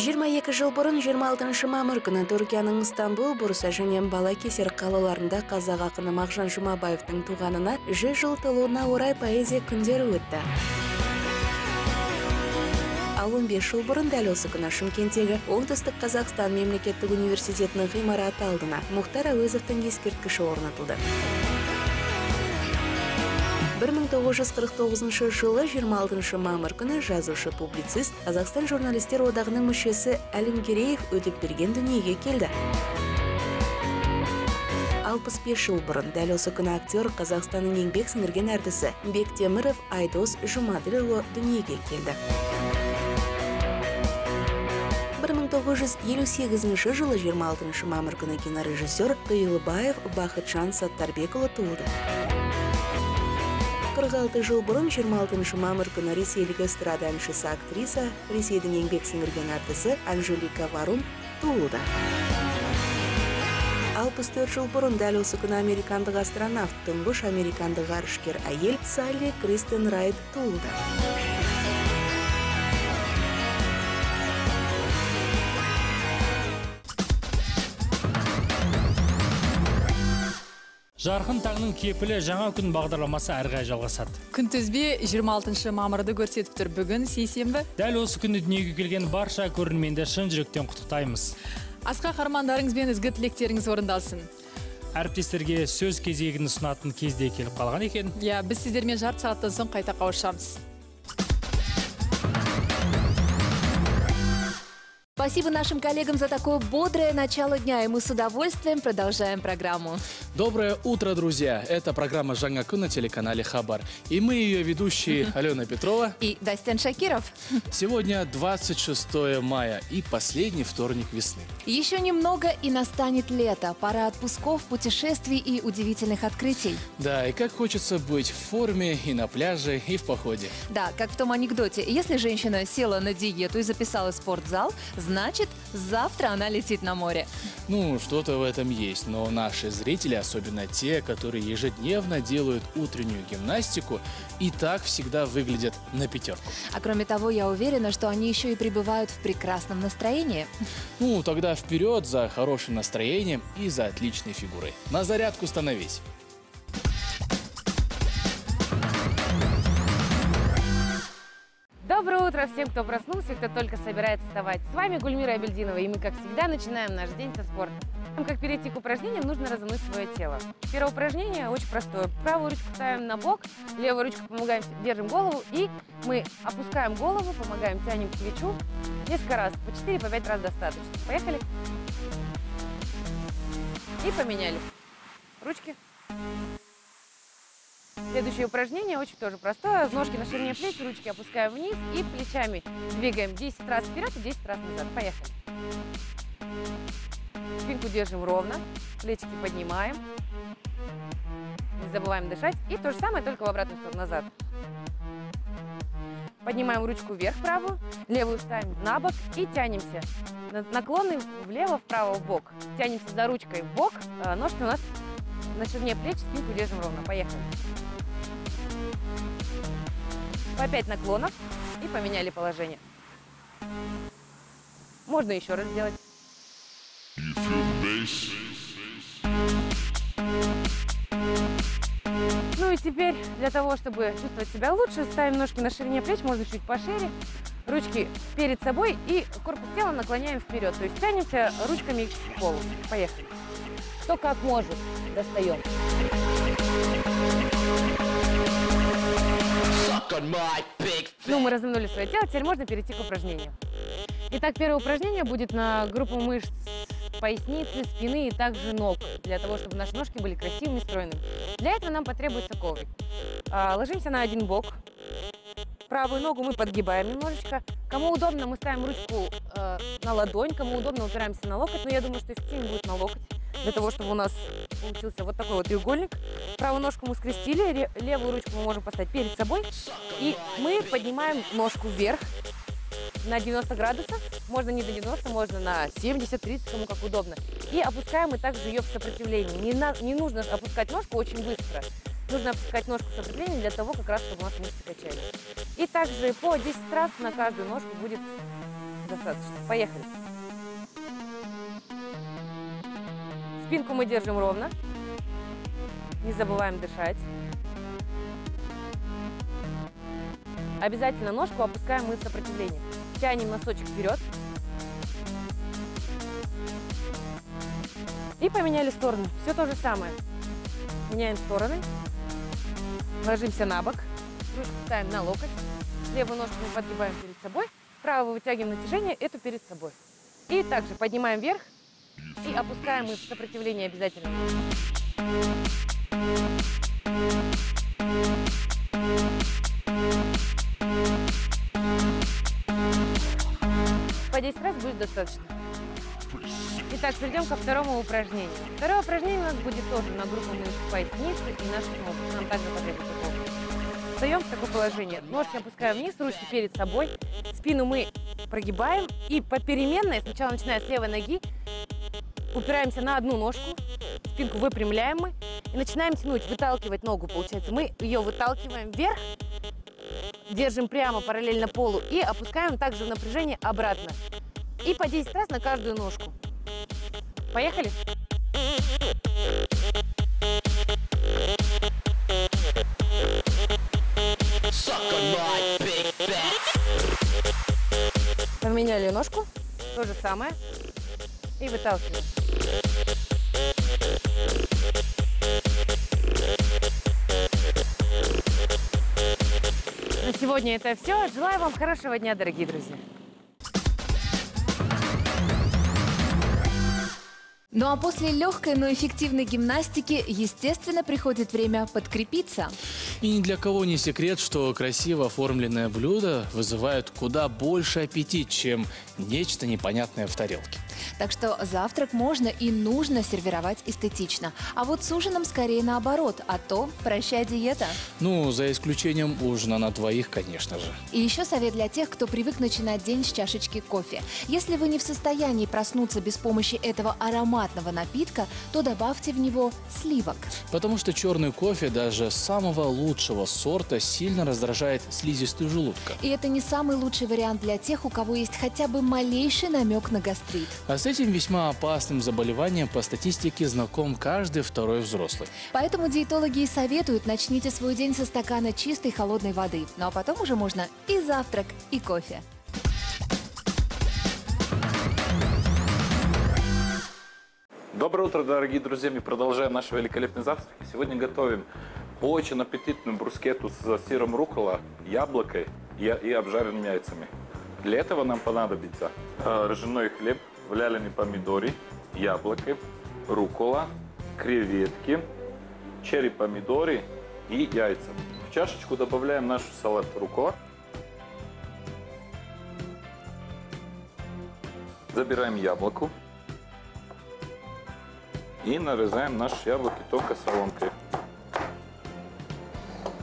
Жиырма екі жыл бұрын 26 мамыр күні түркияның стамбул бурса және балакесер қалаларында қазақ ақыны мағжан жұмабаевтың туғанына 100 жыл толуына орай поэзия күндері өтті. Ал 15 жыл бұрын дәл осы күні шымкенттегі оңтүстік қазақстан мемлекеттік университетінің ғимараты алдына мұхтар әуезовтің ескерткіші орнатылды. 1949 жылы 26 мамыр күні жазушы публицист Қазақстан журналистер одағының мүшесі Әлімгереев өтіп берген дүниеге келді. 65 жыл бұрын дәл осы күні актер Қазақстанның еңбек сіңірген әртісі Бектеміров Айдос Жұмаділұлы дүниеге келді. 1958 жылы 26 мамыр күні кинорежиссер Тыйылбаев Бақытжан Саттарбекұлы туылды. 46 жыл бұрын 26 мамыр күні ресейлік эстрада әншісі актриса ресейдің еңбек сіңірген әртісі анжелика варум туылды. 64 жыл бұрын дәл осы күні американдық астронавт тұңғыш американдық ғарышкер әйел салли кристен райт туылды. Жарқын таңның кепілі жаңа күн бағдарламасы әрі қарай жалғасады күнтізбе 26 мамырды көрсетіп тұр. Бүгін сейсенбі. Дәл осы күні дүниеге келген барша көрерменді шын жүректен құттықтаймыз. Асқақ армандарыңыз бен ізгі тілектеріңіз орындалсын. Әріптестерге сөз кезегін ұсынатын кезде келіп қалған екен. Иә біз сіздермен жарты сағаттан соң қайта қауышамыз. Спасибо нашим коллегам за такое бодрое начало дня, и мы с удовольствием продолжаем программу. Доброе утро, друзья! Это программа «Жаңа на телеканале Хабар. И мы ее ведущие Алена Петрова. И Дастян Шакиров. Сегодня 26 мая и последний вторник весны. Еще немного и настанет лето. Пора отпусков, путешествий и удивительных открытий. Да, и как хочется быть в форме и на пляже, и в походе. Да, как в том анекдоте. Если женщина села на диету и записалась в спортзал, значит, завтра она летит на море. Ну, что-то в этом есть, но наши зрители, особенно те, которые ежедневно делают утреннюю гимнастику, и так всегда выглядят на пятерку. А кроме того, я уверена, что они еще и пребывают в прекрасном настроении. Ну, тогда вперед за хорошим настроением и за отличной фигурой. На зарядку становись. Доброе утро всем, кто проснулся кто только собирается вставать. С вами Гульмира Абельдинова, и мы, как всегда, начинаем наш день со спорта. Как перейти к упражнениям, нужно разомнуть свое тело. Первое упражнение очень простое. Правую ручку ставим на бок, левую ручку помогаем, держим голову, и мы опускаем голову, помогаем, тянем к плечу. Несколько раз, по 4, по 5 раз достаточно. Поехали. И поменяли. Ручки. Следующее упражнение очень тоже простое. Ножки на ширине плеч, ручки опускаем вниз и плечами двигаем 10 раз вперед и 10 раз назад. Поехали. Спинку держим ровно, плечики поднимаем. Не забываем дышать. И то же самое, только в обратную сторону, назад. Поднимаем ручку вверх правую, левую ставим на бок и тянемся. На- Наклоны влево, вправо, в бок. Тянемся за ручкой в бок. А, Ножки у нас на ширине плеч, спинку держим ровно. Поехали. По 5 наклонов и поменяли положение. Можно еще раз сделать. Ну и теперь для того, чтобы чувствовать себя лучше, ставим ножки на ширине плеч, можно чуть пошире. Ручки перед собой и корпус тела наклоняем вперед. То есть тянемся ручками к полу. Поехали. Кто как может. Достаем. Ну, мы разомнули свое тело, теперь можно перейти к упражнению. Итак, первое упражнение будет на группу мышц поясницы, спины и также ног, для того, чтобы наши ножки были красивыми, стройными. Для этого нам потребуется коврик. А, ложимся на один бок. Правую ногу мы подгибаем немножечко. Кому удобно, мы ставим ручку э, на ладонь, кому удобно, упираемся на локоть. Но я думаю, что эффективнее будет на локоть, для того, чтобы у нас получился вот такой вот треугольник. Правую ножку мы скрестили, ре- левую ручку мы можем поставить перед собой. И мы поднимаем ножку вверх на 90 градусов. Можно не до 90, можно на 70-30, кому как удобно. И опускаем мы также ее в сопротивлении. Не, на- не нужно опускать ножку очень быстро. Нужно опускать ножку в сопротивлении для того, как раз, чтобы у нас мышцы качались. И также по 10 раз на каждую ножку будет достаточно. Поехали. Спинку мы держим ровно. Не забываем дышать. Обязательно ножку опускаем мы в сопротивление. Тянем носочек вперед. И поменяли сторону. Все то же самое. Меняем стороны. Ложимся на бок. Ручку ставим на локоть. Левую ножку мы подгибаем перед собой. Правую вытягиваем натяжение, эту перед собой. И также поднимаем вверх и опускаем мы в сопротивление обязательно. По 10 раз будет достаточно. Итак, перейдем ко второму упражнению. Второе упражнение у нас будет тоже на группу мышц поясницы и наших ног. Нам также потребуется коврик. Встаем в такое положение. Ножки опускаем вниз, ручки перед собой. Спину мы прогибаем и попеременно, сначала начиная с левой ноги, упираемся на одну ножку, спинку выпрямляем мы и начинаем тянуть, выталкивать ногу, получается. Мы ее выталкиваем вверх, держим прямо параллельно полу и опускаем также в напряжение обратно. И по 10 раз на каждую ножку. Поехали? Поменяли ножку. То же самое. И выталкиваем. На сегодня это все. Желаю вам хорошего дня, дорогие друзья. Ну а после легкой, но эффективной гимнастики, естественно, приходит время подкрепиться. И ни для кого не секрет, что красиво оформленное блюдо вызывает куда больше аппетит, чем нечто непонятное в тарелке. Так что завтрак можно и нужно сервировать эстетично. А вот с ужином скорее наоборот, а то прощай диета. Ну, за исключением ужина на двоих, конечно же. И еще совет для тех, кто привык начинать день с чашечки кофе. Если вы не в состоянии проснуться без помощи этого ароматного напитка, то добавьте в него сливок. Потому что черный кофе даже самого лучшего сорта сильно раздражает слизистую желудка. И это не самый лучший вариант для тех, у кого есть хотя бы малейший намек на гастрит. А с этим весьма опасным заболеванием по статистике знаком каждый второй взрослый. Поэтому диетологи и советуют, начните свой день со стакана чистой холодной воды. Ну а потом уже можно и завтрак, и кофе. Доброе утро, дорогие друзья! Мы продолжаем наш великолепный завтрак. Сегодня готовим очень аппетитную брускету с сыром рукола, яблокой и, обжаренными яйцами. Для этого нам понадобится э, ржаной хлеб, вяленые помидоры, яблоко, рукола, креветки, черри помидоры и яйца. В чашечку добавляем наш салат рукола. Забираем яблоко и нарезаем наши яблоки тонкой соломкой.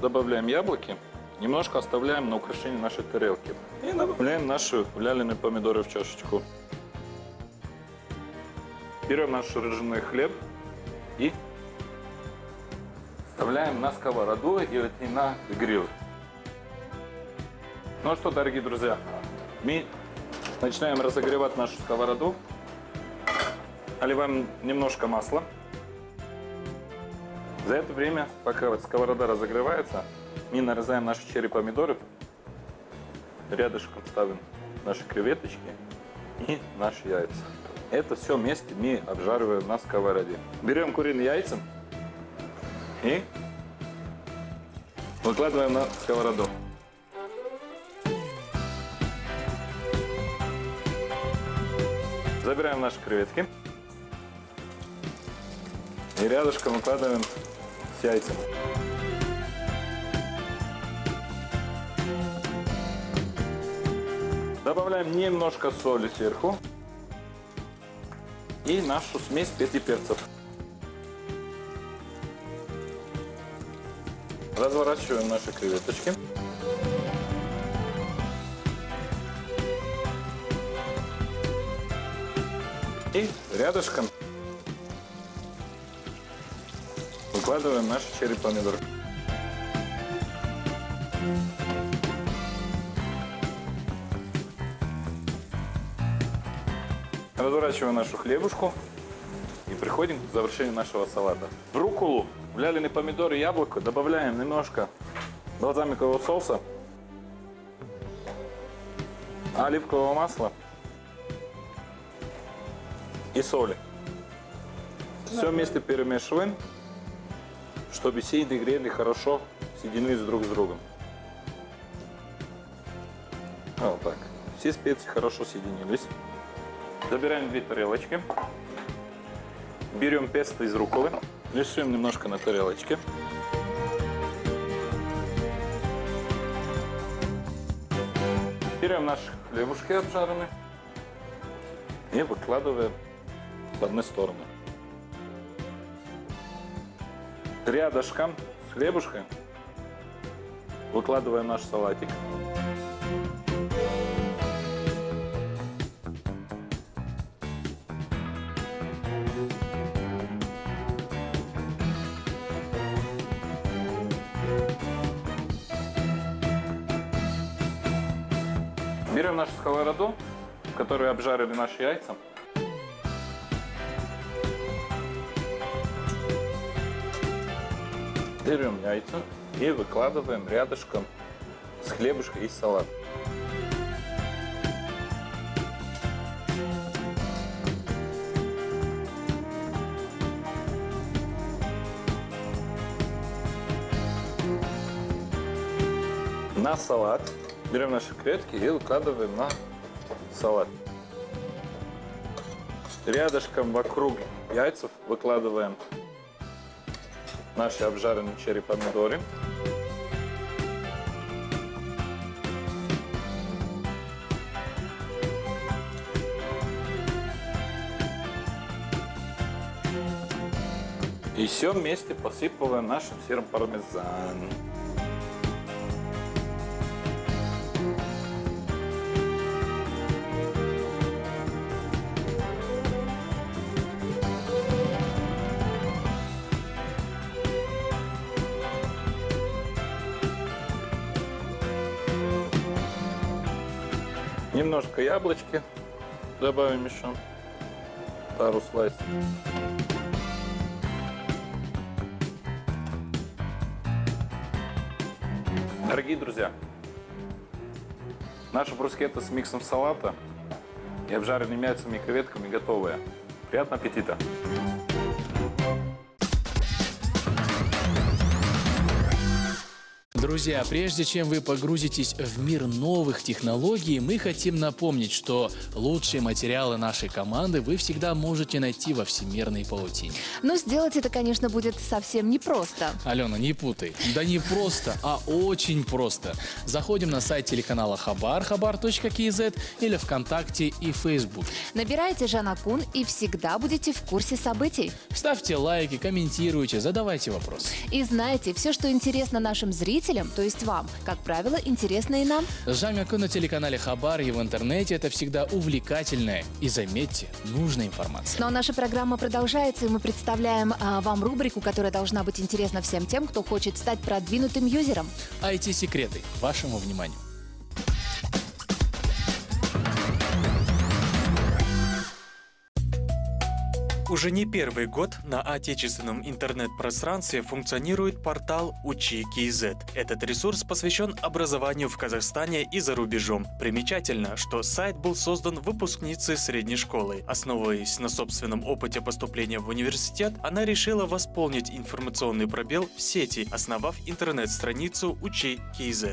Добавляем яблоки, немножко оставляем на украшение нашей тарелки. И добавляем наши вяленые помидоры в чашечку. Берем наш ржаной хлеб и вставляем на сковороду или на гриль. Ну что, дорогие друзья, мы начинаем разогревать нашу сковороду. Наливаем немножко масла. За это время, пока вот сковорода разогревается, мы нарезаем наши черри помидоры. Рядышком ставим наши креветочки и наши яйца. Это все вместе мы обжариваем на сковороде. Берем куриные яйца и выкладываем на сковороду. Забираем наши креветки. И рядышком выкладываем с яйцами. Добавляем немножко соли сверху. И нашу смесь пяти перцев. Разворачиваем наши креветочки. И рядышком выкладываем наши черри помидоры. Разворачиваем нашу хлебушку и приходим к завершению нашего салата. В руколу, вяленые помидоры и яблоко добавляем немножко бальзамикового соуса, оливкового масла и соли. Все вместе перемешиваем, чтобы все ингредиенты хорошо соединились друг с другом. Вот так. Все специи хорошо соединились. Забираем две тарелочки. Берем песто из руколы. Рисуем немножко на тарелочке. Берем наши хлебушки обжаренные и выкладываем в одну сторону. Рядышком с хлебушком выкладываем наш салатик. Берем нашу сковороду, в которой обжарили наши яйца. Берем яйца и выкладываем рядышком с хлебушком и салат. На салат берем наши креветки и выкладываем на салат. Рядышком вокруг яйцев выкладываем наши обжаренные черри помидоры. И все вместе посыпываем нашим сыром пармезан. Немножко яблочки добавим еще. Пару слайсов. Дорогие друзья, наша брускетта с миксом салата и обжаренными яйцами и креветками готовая. Приятного аппетита! Друзья, прежде чем вы погрузитесь в мир новых технологий, мы хотим напомнить, что лучшие материалы нашей команды вы всегда можете найти во всемирной паутине. Но сделать это, конечно, будет совсем непросто. Алена, не путай. Да не просто, а очень просто. Заходим на сайт телеканала Хабар, хабар.кз или ВКонтакте и Facebook. Набирайте Жанна Кун и всегда будете в курсе событий. Ставьте лайки, комментируйте, задавайте вопросы. И знаете, все, что интересно нашим зрителям, то есть вам, как правило, интересно и нам. Кун на телеканале Хабар и в интернете это всегда увлекательная и, заметьте, нужная информация. Но Ну, наша программа продолжается, и мы представляем а, вам рубрику, которая должна быть интересна всем тем, кто хочет стать продвинутым юзером. IT-секреты вашему вниманию. Уже не первый год на отечественном интернет-пространстве функционирует портал Учи КИЗ. Этот ресурс посвящен образованию в Казахстане и за рубежом. Примечательно, что сайт был создан выпускницей средней школы. Основываясь на собственном опыте поступления в университет, она решила восполнить информационный пробел в сети, основав интернет-страницу Учи КИЗ.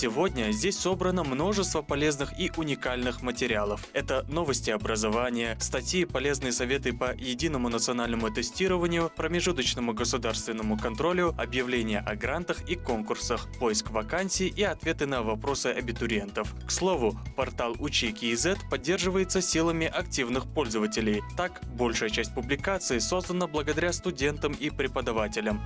Сегодня здесь собрано множество полезных и уникальных материалов. Это новости образования, статьи, полезные советы по единому национальному тестированию, промежуточному государственному контролю, объявления о грантах и конкурсах, поиск вакансий и ответы на вопросы абитуриентов. К слову, портал Учи КИЗ поддерживается силами активных пользователей. Так, большая часть публикаций создана благодаря студентам и преподавателям.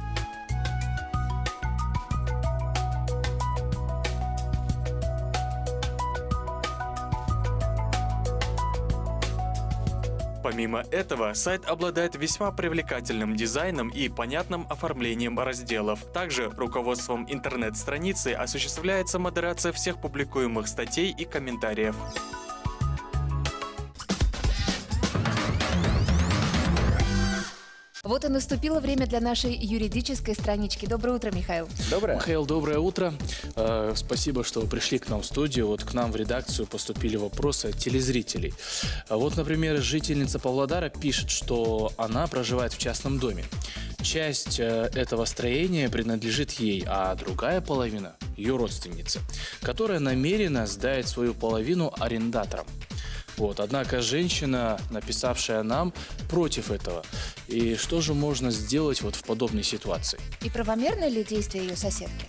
Помимо этого, сайт обладает весьма привлекательным дизайном и понятным оформлением разделов. Также руководством интернет-страницы осуществляется модерация всех публикуемых статей и комментариев. Вот и наступило время для нашей юридической странички. Доброе утро, Михаил. Доброе. Михаил, доброе утро. Э, спасибо, что вы пришли к нам в студию. Вот к нам в редакцию поступили вопросы от телезрителей. А Вот, например, жительница Павлодара пишет, что она проживает в частном доме. Часть э, этого строения принадлежит ей, а другая половина – ее родственнице, которая намерена сдать свою половину арендаторам. Вот. Однако женщина, написавшая нам, против этого. И что же можно сделать вот в подобной ситуации? И правомерны ли действия ее соседки?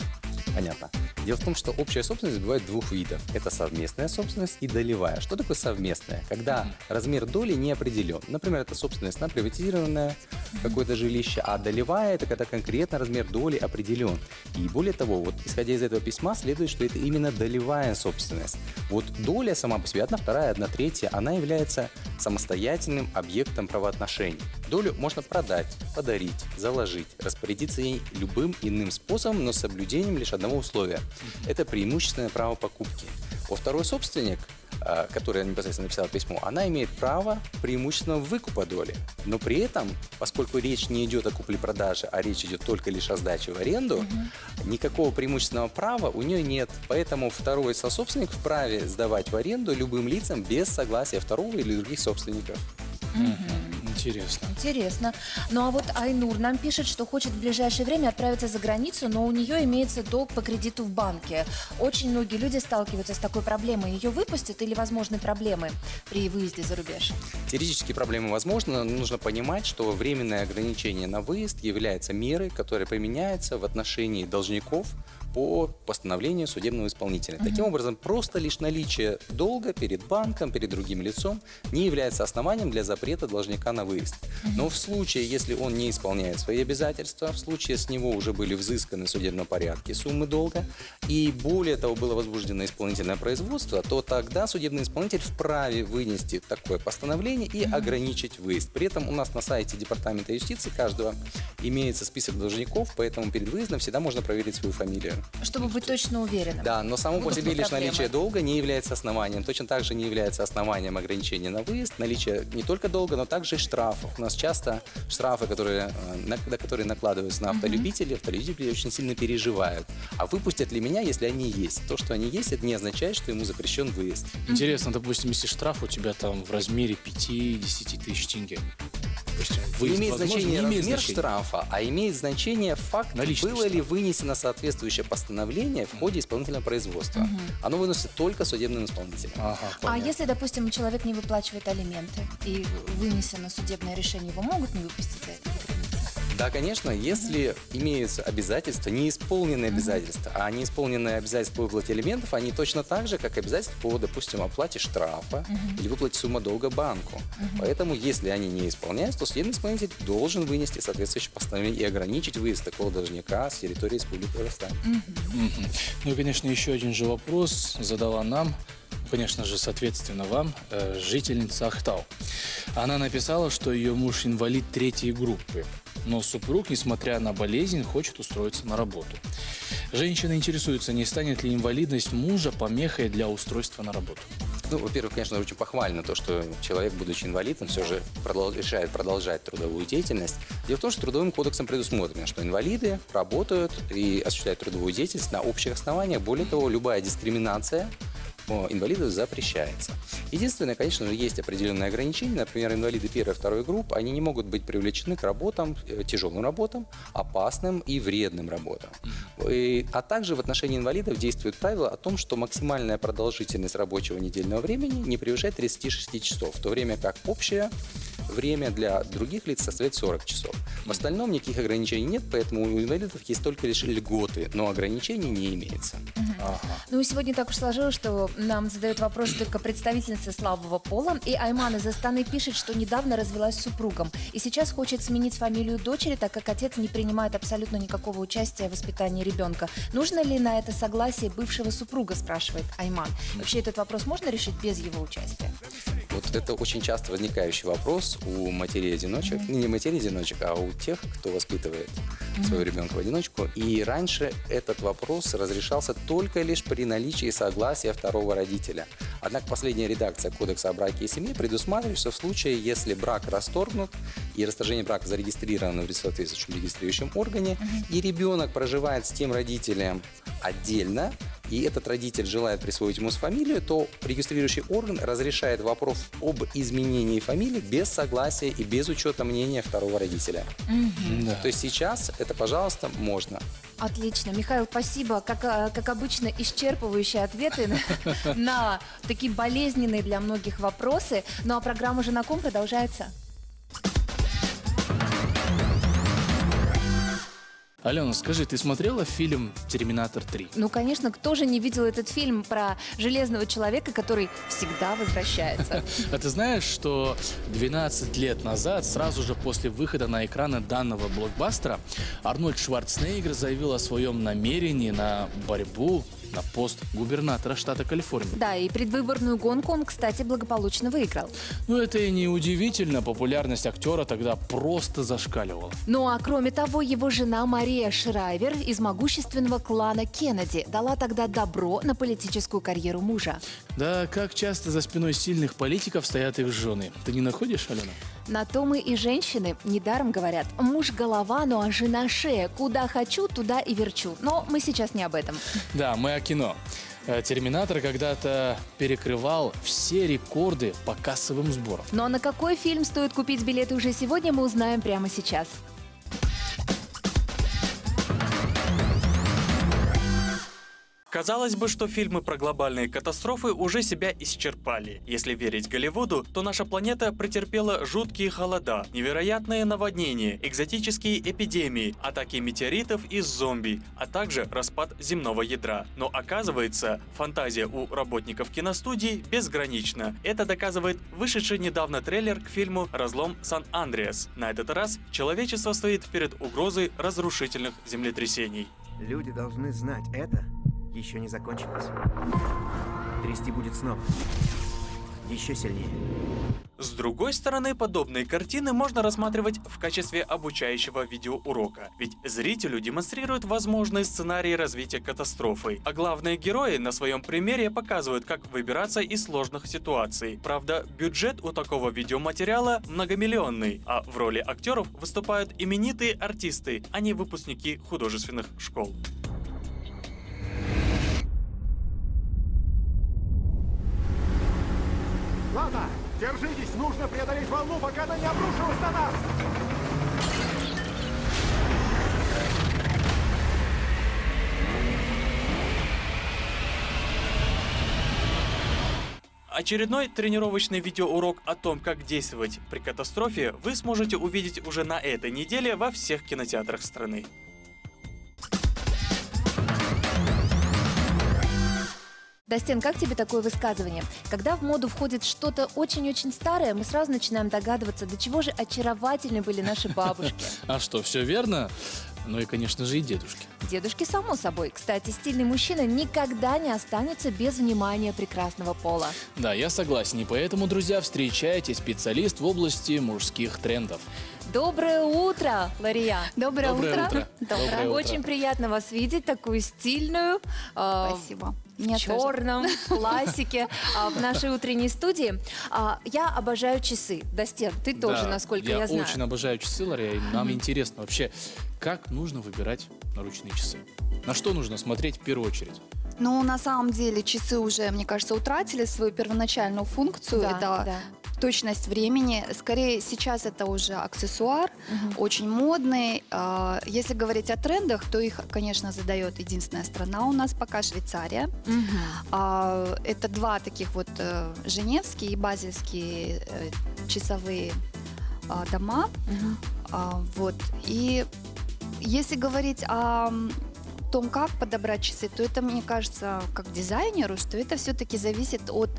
Понятно. Дело в том, что общая собственность бывает двух видов. Это совместная собственность и долевая. Что такое совместная? Когда размер доли не определен. Например, это собственность на приватизированное какое-то жилище, а долевая – это когда конкретно размер доли определен. И более того, вот исходя из этого письма, следует, что это именно долевая собственность. Вот доля сама по себе, одна вторая, одна третья, она является самостоятельным объектом правоотношений. Долю можно продать, подарить, заложить, распорядиться ей любым иным способом, но с соблюдением лишь одного условия. Это преимущественное право покупки. Во второй собственник, а, который непосредственно написал письмо, она имеет право преимущественного выкупа доли. Но при этом, поскольку речь не идет о купле-продаже, а речь идет только лишь о сдаче в аренду, никакого преимущественного права у нее нет. Поэтому второй сособственник вправе сдавать в аренду любым лицам без согласия второго или других собственников. Интересно. Интересно. Ну а вот Айнур нам пишет, что хочет в ближайшее время отправиться за границу, но у нее имеется долг по кредиту в банке. Очень многие люди сталкиваются с такой проблемой. Ее выпустят или возможны проблемы при выезде за рубеж? Теоретически проблемы возможны, но нужно понимать, что временное ограничение на выезд является мерой, которая применяется в отношении должников по постановлению судебного исполнителя. Мгм. Таким образом, просто лишь наличие долга перед банком, перед другим лицом не является основанием для запрета должника на выезд. Но в случае, если он не исполняет свои обязательства, в случае с него уже были взысканы в судебном порядке суммы долга, и более того было возбуждено исполнительное производство, то тогда судебный исполнитель вправе вынести такое постановление и ограничить выезд. При этом у нас на сайте Департамента юстиции каждого имеется список должников, поэтому перед выездом всегда можно проверить свою фамилию. Чтобы быть точно уверенным. Да, но само по Будут себе ли лишь проблемы? наличие долга не является основанием. Точно так же не является основанием ограничения на выезд. Наличие не только долга, но также и штрафов. У нас часто штрафы, которые, э, на, на которые накладываются на автолюбителей, автолюбители очень сильно переживают. А выпустят ли меня, если они есть? То, что они есть, это не означает, что ему запрещен выезд. Интересно, допустим, если штраф у тебя там в размере 5-10 тысяч тенге. Не выезд имеет возможен? значения Не имеет размер значения. штрафа, а имеет значение факт, Наличный было ли вынесено соответствующее постановление в ходе исполнительного производства. Оно выносит только судебным исполнителем. А если, допустим, человек не выплачивает алименты и вынесено судебное решение, его могут не выпустить за это? Да, конечно, если имеются обязательства, неисполненные обязательства, а неисполненные обязательства по выплате элементов, они точно так же, как обязательства по, допустим, оплате штрафа или выплате суммы долга банку. Поэтому, если они не исполняются, то судебный исполнитель должен вынести соответствующее постановление и ограничить выезд такого должника с территории Республики Казахстан. Ну и, конечно, еще один же вопрос задала нам, ну, конечно же, соответственно вам, э, жительница Ахтау. Она написала, что ее муж инвалид третьей группы, но супруг, несмотря на болезнь, хочет устроиться на работу. Женщина интересуется, не станет ли инвалидность мужа помехой для устройства на работу. Ну, во-первых, конечно, очень похвально то, что человек, будучи инвалидом, все же продол- решает продолжать трудовую деятельность. Дело в том, что трудовым кодексом предусмотрено, что инвалиды работают и осуществляют трудовую деятельность на общих основаниях. Более того, любая дискриминация инвалидов запрещается. Единственное, конечно же, есть определенные ограничения. Например, инвалиды первой и второй группы, они не могут быть привлечены к работам, э, тяжелым работам, опасным и вредным работам. И- а также в отношении инвалидов действует правило о том, что максимальная продолжительность рабочего недельного времени не превышает 36 часов, в то время как общее время для других лиц составляет 40 часов. В остальном никаких ограничений нет, поэтому у инвалидов есть только лишь льготы, но ограничений не имеется. Ну и сегодня так уж сложилось, что нам задают вопрос только представительница слабого пола. И Айман из Астаны пишет, что недавно развелась с супругом. И сейчас хочет сменить фамилию дочери, так как отец не принимает абсолютно никакого участия в воспитании ребенка. Нужно ли на это согласие бывшего супруга, спрашивает Айман. Вообще этот вопрос можно решить без его участия? Вот это очень часто возникающий вопрос у матерей-одиночек, ну, не матерей-одиночек, а у тех, кто воспитывает своего ребенка в одиночку. И раньше этот вопрос разрешался только лишь при наличии согласия второго родителя. Однако последняя редакция Кодекса о браке и семье предусматривает, что в случае, если брак расторгнут и расторжение брака зарегистрировано в соответствующем регистрирующем органе, и ребенок проживает с тем родителем отдельно, и этот родитель желает присвоить ему фамилию, то регистрирующий орган разрешает вопрос об изменении фамилии без согласия и без учета мнения второго родителя. Мгм. То есть сейчас это, пожалуйста, можно. Отлично. Михаил, спасибо. Как, а, как обычно, исчерпывающие ответы на, на такие болезненные для многих вопросы. Ну а программа «Женаком» продолжается. Алена, скажи, ты смотрела фильм «Терминатор 3»? Ну, конечно, кто же не видел этот фильм про железного человека, который всегда возвращается? А ты знаешь, что 12 лет назад, сразу же после выхода на экраны данного блокбастера, Арнольд Шварценеггер заявил о своем намерении на борьбу на пост губернатора штата Калифорния. Да, и предвыборную гонку он, кстати, благополучно выиграл. Ну, это и не удивительно, популярность актера тогда просто зашкаливала. Ну а кроме того, его жена Мария Шрайвер из могущественного клана Кеннеди дала тогда добро на политическую карьеру мужа. Да, как часто за спиной сильных политиков стоят их жены. Ты не находишь, Алена? На то мы и женщины недаром говорят. Муж голова, ну а жена шея. Куда хочу, туда и верчу. Но мы сейчас не об этом. Да, мы о кино. Э, Терминатор когда-то перекрывал все рекорды по кассовым сборам. Но на какой фильм стоит купить билеты уже сегодня, мы узнаем прямо сейчас. Казалось бы, что фильмы про глобальные катастрофы уже себя исчерпали. Если верить Голливуду, то наша планета претерпела жуткие холода, невероятные наводнения, экзотические эпидемии, атаки метеоритов и зомби, а также распад земного ядра. Но оказывается, фантазия у работников киностудий безгранична. Это доказывает вышедший недавно трейлер к фильму «Разлом Сан-Андреас». На этот раз человечество стоит перед угрозой разрушительных землетрясений. Люди должны знать, это еще не закончилось. Трясти будет снова. Еще сильнее. С другой стороны, подобные картины можно рассматривать в качестве обучающего видеоурока, ведь зрителю демонстрируют возможные сценарии развития катастрофы, а главные герои на своем примере показывают, как выбираться из сложных ситуаций. Правда, бюджет у такого видеоматериала многомиллионный, а в роли актеров выступают именитые артисты, а не выпускники художественных школ. Ладно, держитесь, нужно преодолеть волну, пока она не обрушилась на нас. Очередной тренировочный видеоурок о том, как действовать при катастрофе, вы сможете увидеть уже на этой неделе во всех кинотеатрах страны. Дастин, как тебе такое высказывание? Когда в моду входит что-то очень-очень старое, мы сразу начинаем догадываться, до чего же очаровательны были наши бабушки. А что, все верно? Ну и, конечно же, и дедушки. Дедушки, само собой. Кстати, стильный мужчина никогда не останется без внимания прекрасного пола. Да, я согласен. И поэтому, друзья, встречайте специалист в области мужских трендов. Доброе утро, Лария. Доброе Доброе утро. утро. Доброе. Доброе утро. Очень приятно вас видеть, такую стильную. Спасибо. В черном, в классике, а, в нашей утренней студии. А, Я обожаю часы. Дастен, ты тоже, Да, насколько я, знаю. очень обожаю часы, Лария, и нам интересно вообще, как нужно выбирать наручные часы? На что нужно смотреть в первую очередь? Ну, на самом деле, часы уже, мне кажется, утратили свою первоначальную функцию. Да, это да. Точность времени. Скорее, сейчас это уже аксессуар, очень модный. А, Если говорить о трендах, то их, конечно, задает единственная страна у нас пока Швейцария. А, Это два таких вот э, женевские и базельские э, часовые а, дома. А, Вот. И если говорить о том, как подобрать часы, то это, мне кажется, как дизайнеру, что это все-таки зависит от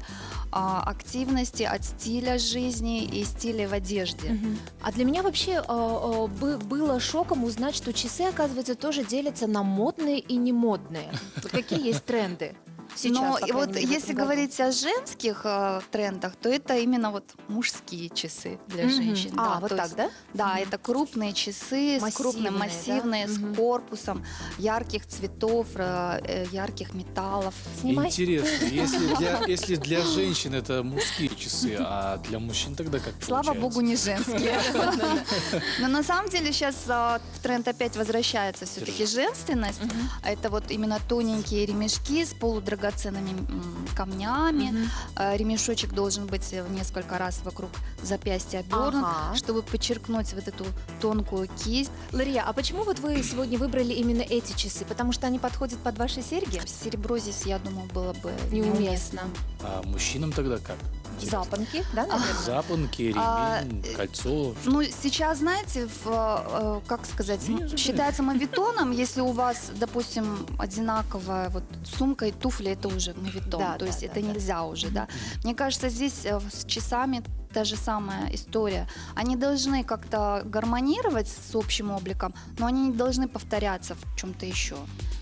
а, активности, от стиля жизни и стиля в одежде. А для меня вообще э, бы- было шоком узнать, что часы, оказывается, тоже делятся на модные и немодные. Какие есть тренды? Сейчас, Но вот мере, если говорить о женских э, трендах, то это именно вот мужские часы для Мгм. женщин. А, вот то так, есть- да? Да, это крупные часы с крупным Массивные, да? массивные, с корпусом, ярких цветов, э, э, ярких металлов. Интересно, если для, если для женщин это мужские часы, а для мужчин тогда как Слава получается? богу, не женские. Но на самом деле сейчас а, тренд опять возвращается все-таки женственность. Это вот именно тоненькие ремешки с полудрагоценными м, камнями. А, Ремешочек должен быть в несколько раз вокруг запястья обернут, Ага. чтобы подчеркнуть вот эту тонкую кисть. Лария, а почему вот вы сегодня выбрали именно эти часы? Потому что они подходят под ваши серьги? Серебро здесь, я думаю, было бы Неуместно. А мужчинам тогда как? Запонки, да, наверное? Запонки, ремень, А, кольцо. Ну, сейчас, знаете, в, э, как сказать, считается мавитоном, если у вас, допустим, одинаковая вот сумка и туфли, это уже мавитон. Да, То да, есть да, это да. нельзя уже, да. Мне кажется, здесь э, с часами та же самая история. Они должны как-то гармонировать с общим обликом, но они не должны повторяться в чем-то еще.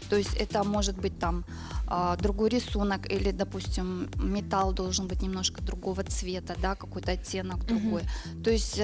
То есть это может быть там другой рисунок или, допустим, металл должен быть немножко другого цвета, да, какой-то оттенок другой. То есть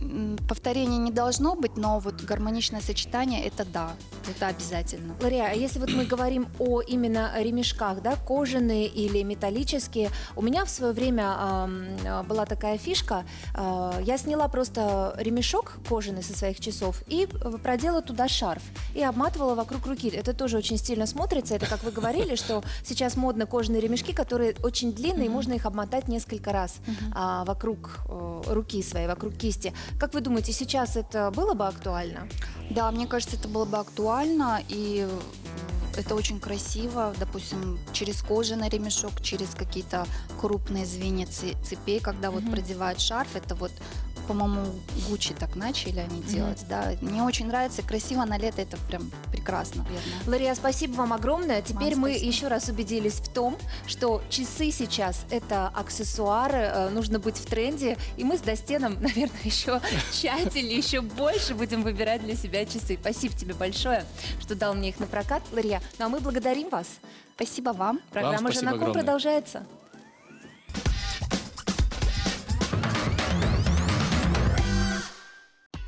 м, повторений не должно быть, но вот гармоничное сочетание это да, это обязательно. Лария, а если вот мы говорим о именно ремешках, да, кожаные или металлические, у меня в свое время а, была такая фишка, а, я сняла просто ремешок кожаный со своих часов и э, продела туда шарф и обматывала вокруг руки. Это тоже очень стильно смотрится, это как вы говорили, что сейчас модно кожаные ремешки, которые очень длинные, можно их обмотать несколько раз а, вокруг э, руки своей, вокруг кисти. Как вы думаете, сейчас это было бы актуально? Да, мне кажется, это было бы актуально и это очень красиво, допустим, через кожаный ремешок, через какие-то крупные звенья цепей, когда вот Мгм. продевают шарф, это вот, по-моему, Гуччи так начали они делать, да. Мне очень нравится, красиво на лето, это прям прекрасно. Лария, спасибо вам огромное. Теперь мы спасибо. еще раз убедились в том, что часы сейчас это аксессуары, э, нужно быть в тренде. И мы с Достеном, наверное, еще тщательнее, еще больше будем выбирать для себя часы. Спасибо тебе большое, что дал мне их на прокат, Лария. Ну а мы благодарим вас. Спасибо вам. Программа спасибо «Женаком» огромное. продолжается.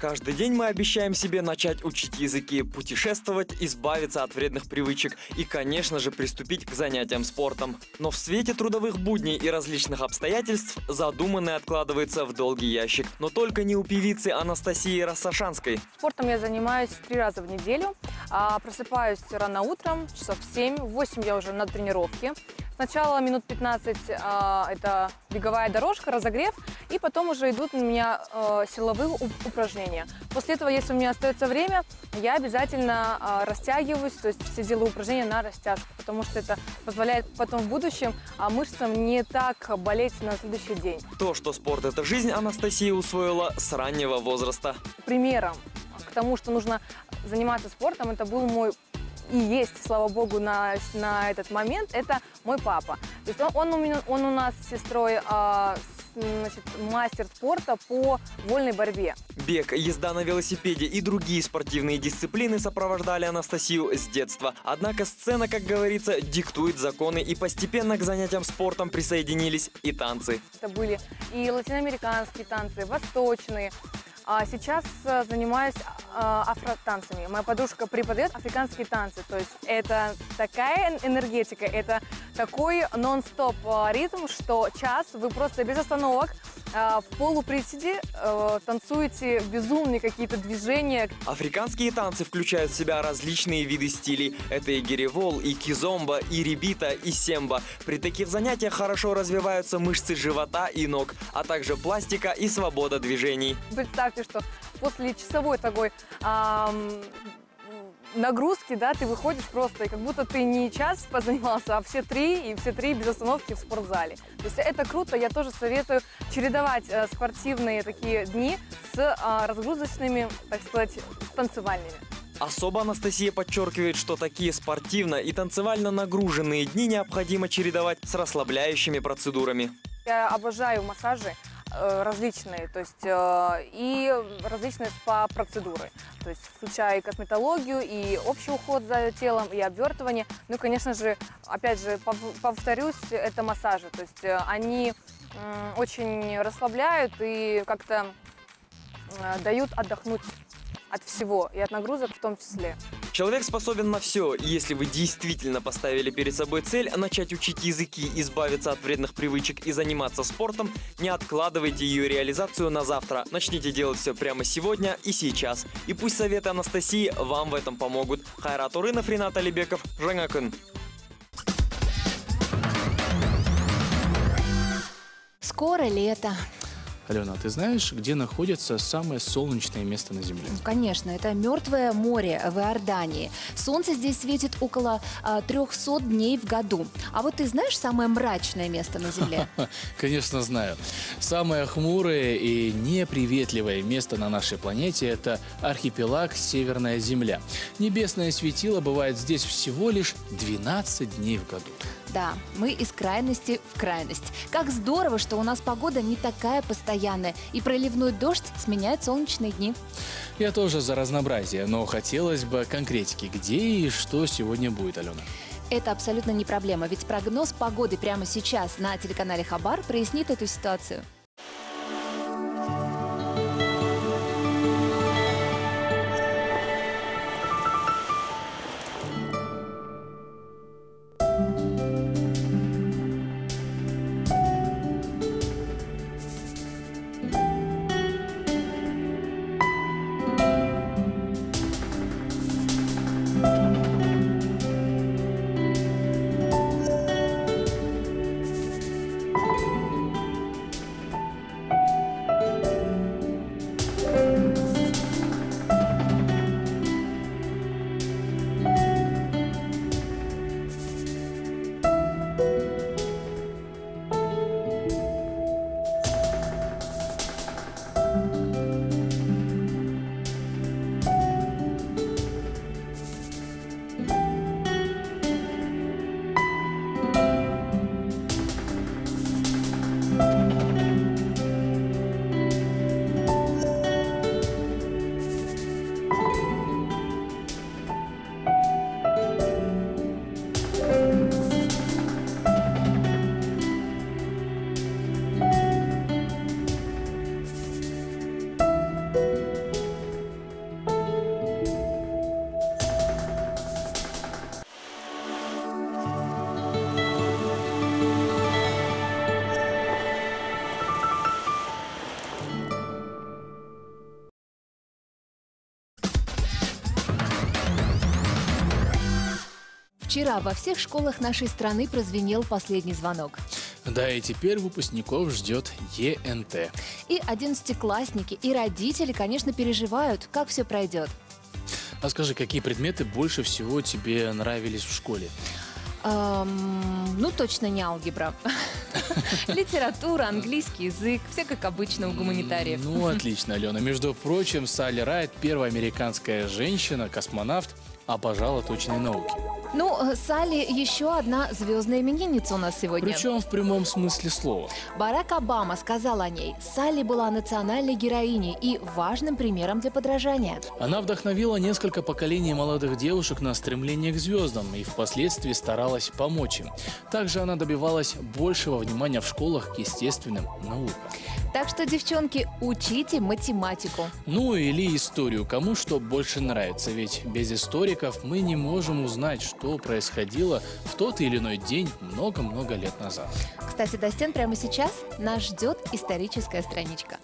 Каждый день мы обещаем себе начать учить языки, путешествовать, избавиться от вредных привычек и, конечно же, приступить к занятиям спортом. Но в свете трудовых будней и различных обстоятельств задуманное откладывается в долгий ящик. Но только не у певицы Анастасии Рассашанской. Спортом я занимаюсь три раза в неделю. А, Просыпаюсь рано утром, часов в 7, в 8 я уже на тренировке. Сначала минут 15 а, это беговая дорожка, разогрев, и потом уже идут у меня а, силовые уп- упражнения. После этого, если у меня остается время, я обязательно а, растягиваюсь, то есть все делаю упражнения на растяжку, потому что это позволяет потом в будущем а, мышцам не так болеть на следующий день. То, что спорт – это жизнь, Анастасия усвоила с раннего возраста. примером к тому, что нужно заниматься спортом, это был мой и есть, слава богу, на, на этот момент, это мой папа. То есть он, он у, меня, он у нас с сестрой а, значит, мастер спорта по вольной борьбе. Бег, езда на велосипеде и другие спортивные дисциплины сопровождали Анастасию с детства. Однако сцена, как говорится, диктует законы, и постепенно к занятиям спортом присоединились и танцы. Это были и латиноамериканские танцы, восточные. А сейчас э, занимаюсь а, афротанцами. Моя подружка преподает африканские танцы. То есть это такая эн- энергетика, это такой нон-стоп а, ритм, что час вы просто без остановок в полуприседе э, танцуете безумные какие-то движения. Африканские танцы включают в себя различные виды стилей. Это и гиревол, и кизомба, и ребита, и семба. При таких занятиях хорошо развиваются мышцы живота и ног, а также пластика и свобода движений. Представьте, что после часовой такой ам, нагрузки, да, ты выходишь просто, и как будто ты не час позанимался, а все три, и все три без остановки в спортзале. То есть это круто, я тоже советую чередовать э, спортивные такие дни с а, разгрузочными, так сказать, с танцевальными. Особо Анастасия подчеркивает, что такие спортивно и танцевально нагруженные дни необходимо чередовать с расслабляющими процедурами. Я обожаю массажи э, различные, то есть э, и различные спа-процедуры, то есть включая и косметологию, и общий уход за телом, и обвертывание. Ну и, конечно же, опять же, пов- повторюсь, это массажи, то есть э, они очень расслабляют и как-то э, дают отдохнуть от всего, и от нагрузок в том числе. Человек способен на все, и если вы действительно поставили перед собой цель начать учить языки, избавиться от вредных привычек и заниматься спортом, не откладывайте ее реализацию на завтра. Начните делать все прямо сегодня и сейчас. И пусть советы Анастасии вам в этом помогут. Хайрат Урынов, Ренат Алибеков, Жангакын. Скоро лето. Алена, а ты знаешь, где находится самое солнечное место на Земле? Конечно, это Мертвое море в Иордании. Солнце здесь светит около а, 300 дней в году. А вот ты знаешь самое мрачное место на Земле? Конечно, знаю. Самое хмурое и неприветливое место на нашей планете – это архипелаг Северная Земля. Небесное светило бывает здесь всего лишь 12 дней в году. Да, мы из крайности в крайность. Как здорово, что у нас погода не такая постоянная, и проливной дождь сменяет солнечные дни. Я тоже за разнообразие, но хотелось бы конкретики, где и что сегодня будет, Алена. Это абсолютно не проблема, ведь прогноз погоды прямо сейчас на телеканале Хабар прояснит эту ситуацию. Вчера во всех школах нашей страны прозвенел последний звонок. Да, и теперь выпускников ждет ЕНТ. И одиннадцатиклассники, и родители, конечно, переживают, как все пройдет. А скажи, какие предметы больше всего тебе нравились в школе? Эм, ну, точно не алгебра. Литература, английский язык, все как обычно у гуманитариев. Ну, отлично, Алена. Между прочим, Салли Райт, первая американская женщина-космонавт, обожала точные науки. Ну, Салли еще одна звездная именинница у нас сегодня. Причем в прямом смысле слова. Барак Обама сказал о ней, Салли была национальной героиней и важным примером для подражания. Она вдохновила несколько поколений молодых девушек на стремление к звездам и впоследствии старалась помочь им. Также она добивалась большего внимания в школах к естественным наукам. Так что, девчонки, учите математику. Ну или историю, кому что больше нравится, ведь без историков мы не можем узнать, что происходило в тот или иной день много-много лет назад. Кстати, до стен прямо сейчас нас ждет историческая страничка.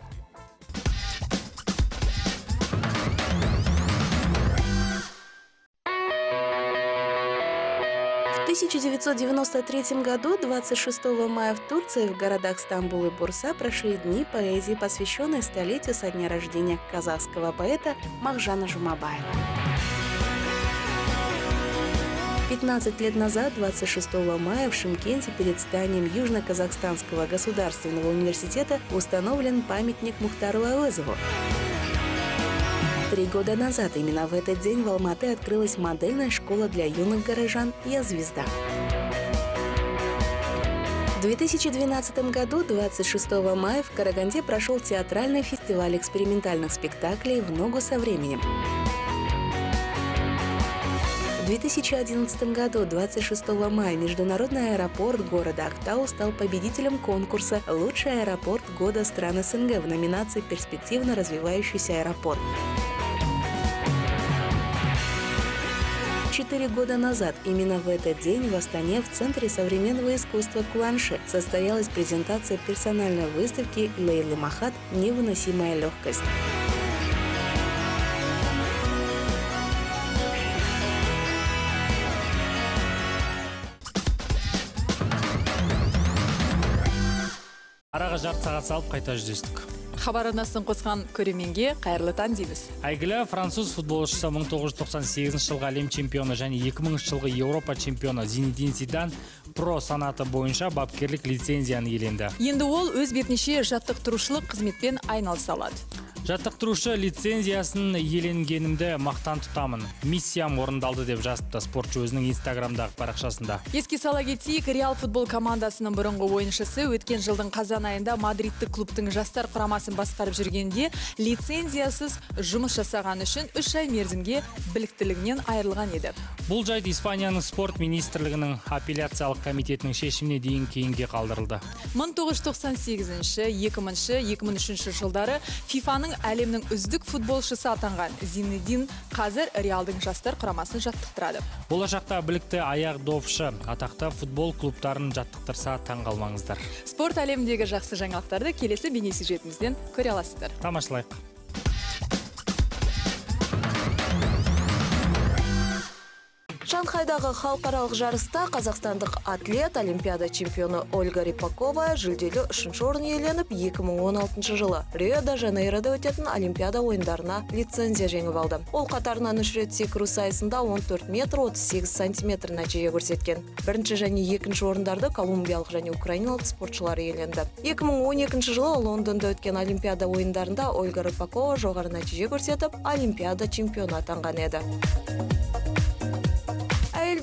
В 1993 году, 26 мая в Турции, в городах Стамбул и Бурса прошли дни поэзии, посвященные столетию со дня рождения казахского поэта Махжана Жумабаева. 15 лет назад, 26 мая, в Шымкенте перед зданием Южно-Казахстанского государственного университета установлен памятник Мухтару Ауэзову. Три года назад именно в этот день в Алматы открылась модельная школа для юных горожан «Я звезда». В 2012 году, 26 мая, в Караганде прошел театральный фестиваль экспериментальных спектаклей «В ногу со временем». В 2011 году, 26 мая, международный аэропорт города Актау стал победителем конкурса «Лучший аэропорт года стран СНГ» в номинации «Перспективно развивающийся аэропорт». Четыре года назад, именно в этот день, в Астане в Центре современного искусства Куланши состоялась презентация персональной выставки Лейлы Махат «Невыносимая легкость». Араға жарты сағат салып қайта жүздестік. Хабар арнасын қосқан көрерменге қайырлы таң дейміз. Әйгілі француз футболшысы 1998 жылғы әлем чемпионы және 2000 жылғы еуропа чемпионы зинедин зидан про санаты бойынша бапкерлік лицензияны иеленді. Енді ол өз бетінше жаттықтырушылық қызметпен айналыса алады. Жаттықтырушы лицензиясын иеленгенімді мақтан тұтамын. Миссиям орындалды деп жазыпты спортшы өзінің инстаграмдағы парақшасында. Еске сала кетейік реал футбол командасының бұрынғы ойыншысы өткен жылдың қазан айында мадридтік клубтың жастар құрамасын басқарып жүргенде лицензиясыз жұмыс жасаған үшін үш ай мерзімге біліктілігінен айырылған еді. Бұл жайт испанияның спорт министрлігінің апелляциялық комитетінің шешіміне дейін кейінге қалдырылды. 1998 2000 2003 жылдары фифаның әлемнің үздік футболшысы атанған зинедин қазір реалдың жастар құрамасын жаттықтырады. Болашақта білікті аяқ допшы атақты футбол клубтарын жаттықтырса таң қалмаңыздар спорт әлеміндегі жақсы жаңалықтарды келесі бейнесюжетімізден көре аласыздар. Тамашалайық. Шанхайдағы халықаралық жарыста қазақстандық атлет олимпиада чемпионы Ольга Рипакова жүлделі үшінші орын иеленіп 2016 жылы Рио-де Жанейрода өтетін олимпиада ойындарына лицензия жеңіп алды. Ол қатарынан үш рет секіру сайысында 14 метр 38 сантиметр нәтиже көрсеткен. Бірінші және екінші орындарды колумбиялық және украиналық спортшылар иеленді. 2012 жылы Лондонда өткен олимпиада ойындарында Ольга Рипакова жоғары нәтиже көрсетіп, олимпиада чемпионы атанған еді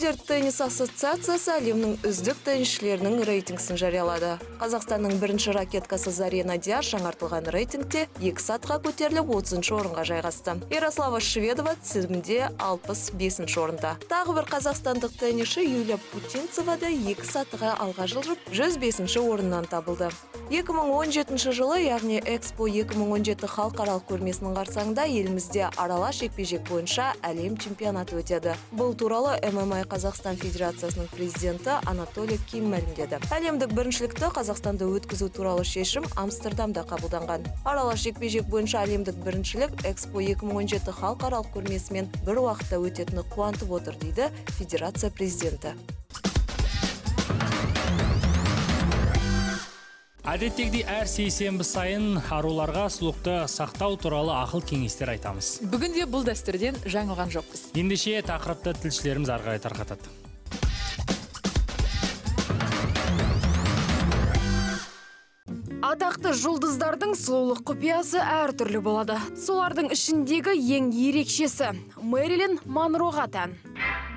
әйелдер теннис ассоциациясы әлемнің үздік теннисшілерінің рейтингісін жариялады. Қазақстанның бірінші ракеткасы зарина дияс жаңартылған рейтингте екі сатыға көтеріліп 30 орынға жайғасты. Ярослава шведова тізімде 65 орында. Тағы бір қазақстандық теннисші юлия путинцева да екі сатыға алға жылжып 105 орыннан табылды. 2017 жылы яғни экспо 2017 халықаралық көрмесінің қарсаңында елімізде аралас жекпе жек бойынша әлем чемпионаты өтеді. Бұл туралы мма Қазақстан Федерациясының президенті Анатолий Ким мәлімдеді. Әлемдік біріншілікті Қазақстанда өткізу туралы шешім Амстердамда қабылданған. Аралас жекпе-жек бойынша әлемдік біріншілік Экспо 2017 халықаралық көрмесімен бір уақытта өтетіні қуантып отыр дейді Федерация президенті. Әдеттегідей әр сейсенбі сайын аруларға сұлуқты сақтау туралы ақыл кеңестер айтамыз Бүгінде бұл дәстүрден жаңылған жоқпыз. ендеше тақырыпты тілшілеріміз ары қарай тарқатады Атақты жұлдыздардың сұлулық құпиясы әртүрлі болады. Солардың ішіндегі ең ерекшесі Мэрилин Монроға тән.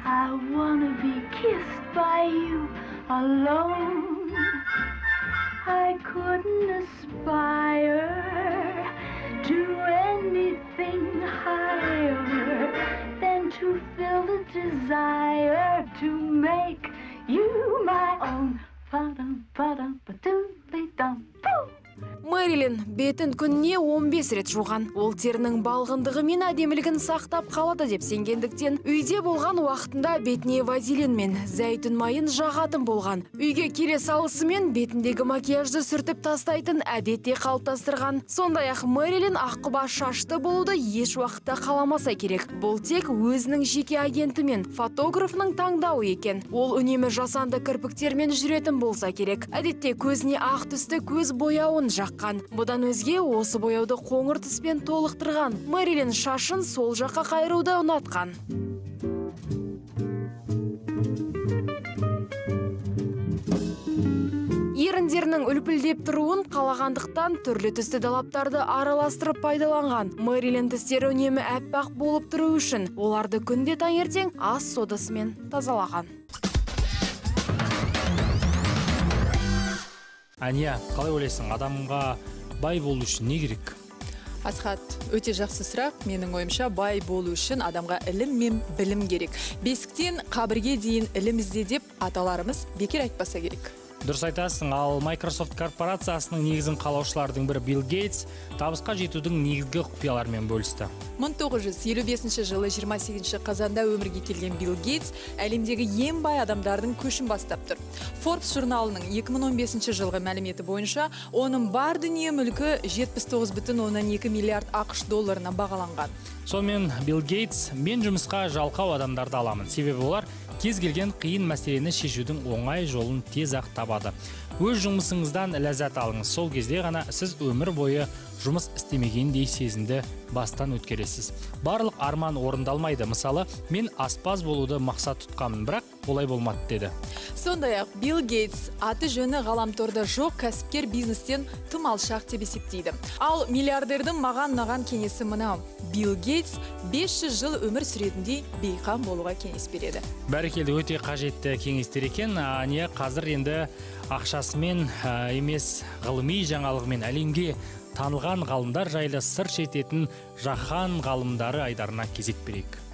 I wanna be kissed by you alone. I couldn't aspire to anything higher than to fill the desire to make you my own. Ba-dum, ba-dum, ba-doom-be-dum, boom. Мэрилин бетін күніне 15 рет жуған. Ол терінің балғындығы мен әдемілігін сақтап қалады деп сенгендіктен, үйде болған уақытында бетіне вазелин мен зәйтүн майын жағатын болған. Үйге келе салысымен бетіндегі макияжды сүртіп тастайтын әдетте қалыптастырған. Сондай-ақ Мэрилин аққұба шашты болуды еш уақытта қаламаса керек. Бұл тек өзінің жеке агенті мен фотографының таңдауы екен. Ол үнемі жасанды кірпіктермен жүретін болса керек. Әдетте көзіне ақ түсті көз бояуын жаққан. Бұдан өзге осы бояуды қоңыр түспен толықтырған. Мэрилин шашын сол жаққа қайыруды ұнатқан. еріндерінің үлпілдеп тұруын қалағандықтан түрлі түсті далаптарды араластырып пайдаланған мэрилин тістері үнемі әппақ болып тұру үшін оларды күнде таңертең ас содасымен тазалаған әния қалай ойлайсың адамға бай болу үшін не керек Асхат, өте жақсы сұрақ. Менің ойымша бай болу үшін адамға ілім мен білім керек. Бесіктен қабірге дейін ілім ізде деп аталарымыз бекер айтпаса керек. Дұрыс айтасың ал Microsoft корпорациясының негізін қалаушылардың бірі Билл Гейтс табысқа жетудің негізгі құпияларымен бөлісті 1955 жылы 28 қазанда өмірге келген Билл Гейтс әлемдегі ең бай адамдардың көшін бастап тұр. Forbes журналының 2015 жылғы мәліметі бойынша оның бар дүние мүлкі 79,2 миллиард ақш долларына бағаланған. сонымен Билл Гейтс мен жұмысқа жалқау адамдарды аламын себебі олар кез келген қиын мәселені шешудің оңай жолын тез ақ табады. Өз жұмысыңыздан ләззат алыңыз. Сол кезде ғана сіз өмір бойы жұмыс істемегендей сезінді бастан өткересіз барлық арман орындалмайды мысалы мен аспаз болуды мақсат тұтқанмын бірақ олай болмады деді Сондай-ақ Билл Гейтс аты жөні ғаламторда жоқ кәсіпкер бизнестен тым алшақ деп есептейді. Ал миллиардердің маған наған кеңесі мынау. Билл Гейтс 500 жыл өмір сүретіндей бейқам болуға кеңес береді. бәрекелді өте қажетті кеңестер екен не қазір енді ақшасымен ә, емес ғылыми жаңалығымен әлемге танылған ғалымдар жайлы сыр шертетін жаһан ғалымдары айдарына кезек берейік.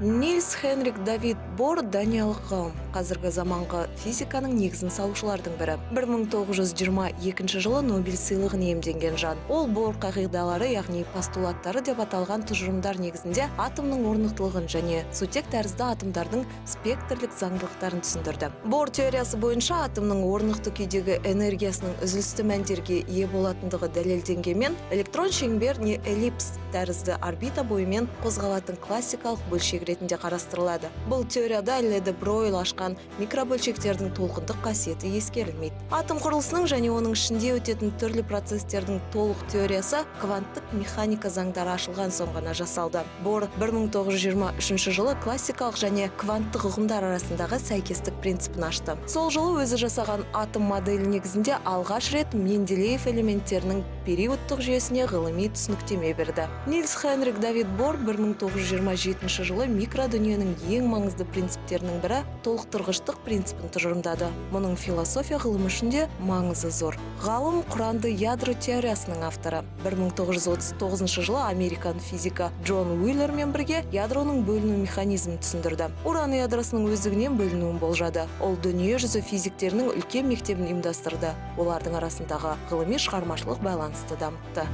Нильс Хенрик Давид Бор даниялық ғалым қазіргі заманғы физиканың негізін салушылардың бірі. 1922 жылы Нобель сыйлығын иемденген жан. Ол Бор қағидалары яғни постулаттары деп аталған тұжырымдар негізінде атомның орнықтылығын және сутек тәрізді атомдардың спектрлік заңдылықтарын түсіндірді. Бор теориясы бойынша атомның орнықты күйдегі энергиясының үзілісті мәндерге ие болатындығы дәлелденгенмен электрон шеңбер не эллипс тәрізді орбита бойымен қозғалатын классикалық ретінде қарастырылады. Бұл теорияда леди бройл ашқан микробөлшектердің толқындық қасиеті ескерілмейді. Атом құрылысының және оның ішінде өтетін түрлі процестердің толық теориясы кванттық механика заңдары ашылған соң ғана жасалды. Бор 1923 жылы классикалық және кванттық ұғымдар арасындағы сәйкестік принципін ашты. Сол жылы өзі жасаған атом моделі негізінде алғаш рет менделеев элементтерінің периодтық жүйесіне ғылыми түсініктеме берді. Нильс хенрик давид бор 1927 жылы микродүниенің ең маңызды принциптерінің бірі толықтырғыштық принципін тұжырымдады. Мұның философия ғылымы үшін де маңызы зор. Ғалым құранды ядро теориясының авторы. 1939 жылы американ физика джон уиллермен бірге ядроның бөліну механизмін түсіндірді. Уран ядросының өздігінен бөлінуін болжады. Ол дүние жүзі физиктерінің үлкен мектебін ұйымдастырды. Олардың арасындағы ғылыми шығармашылық байланысты дамытты.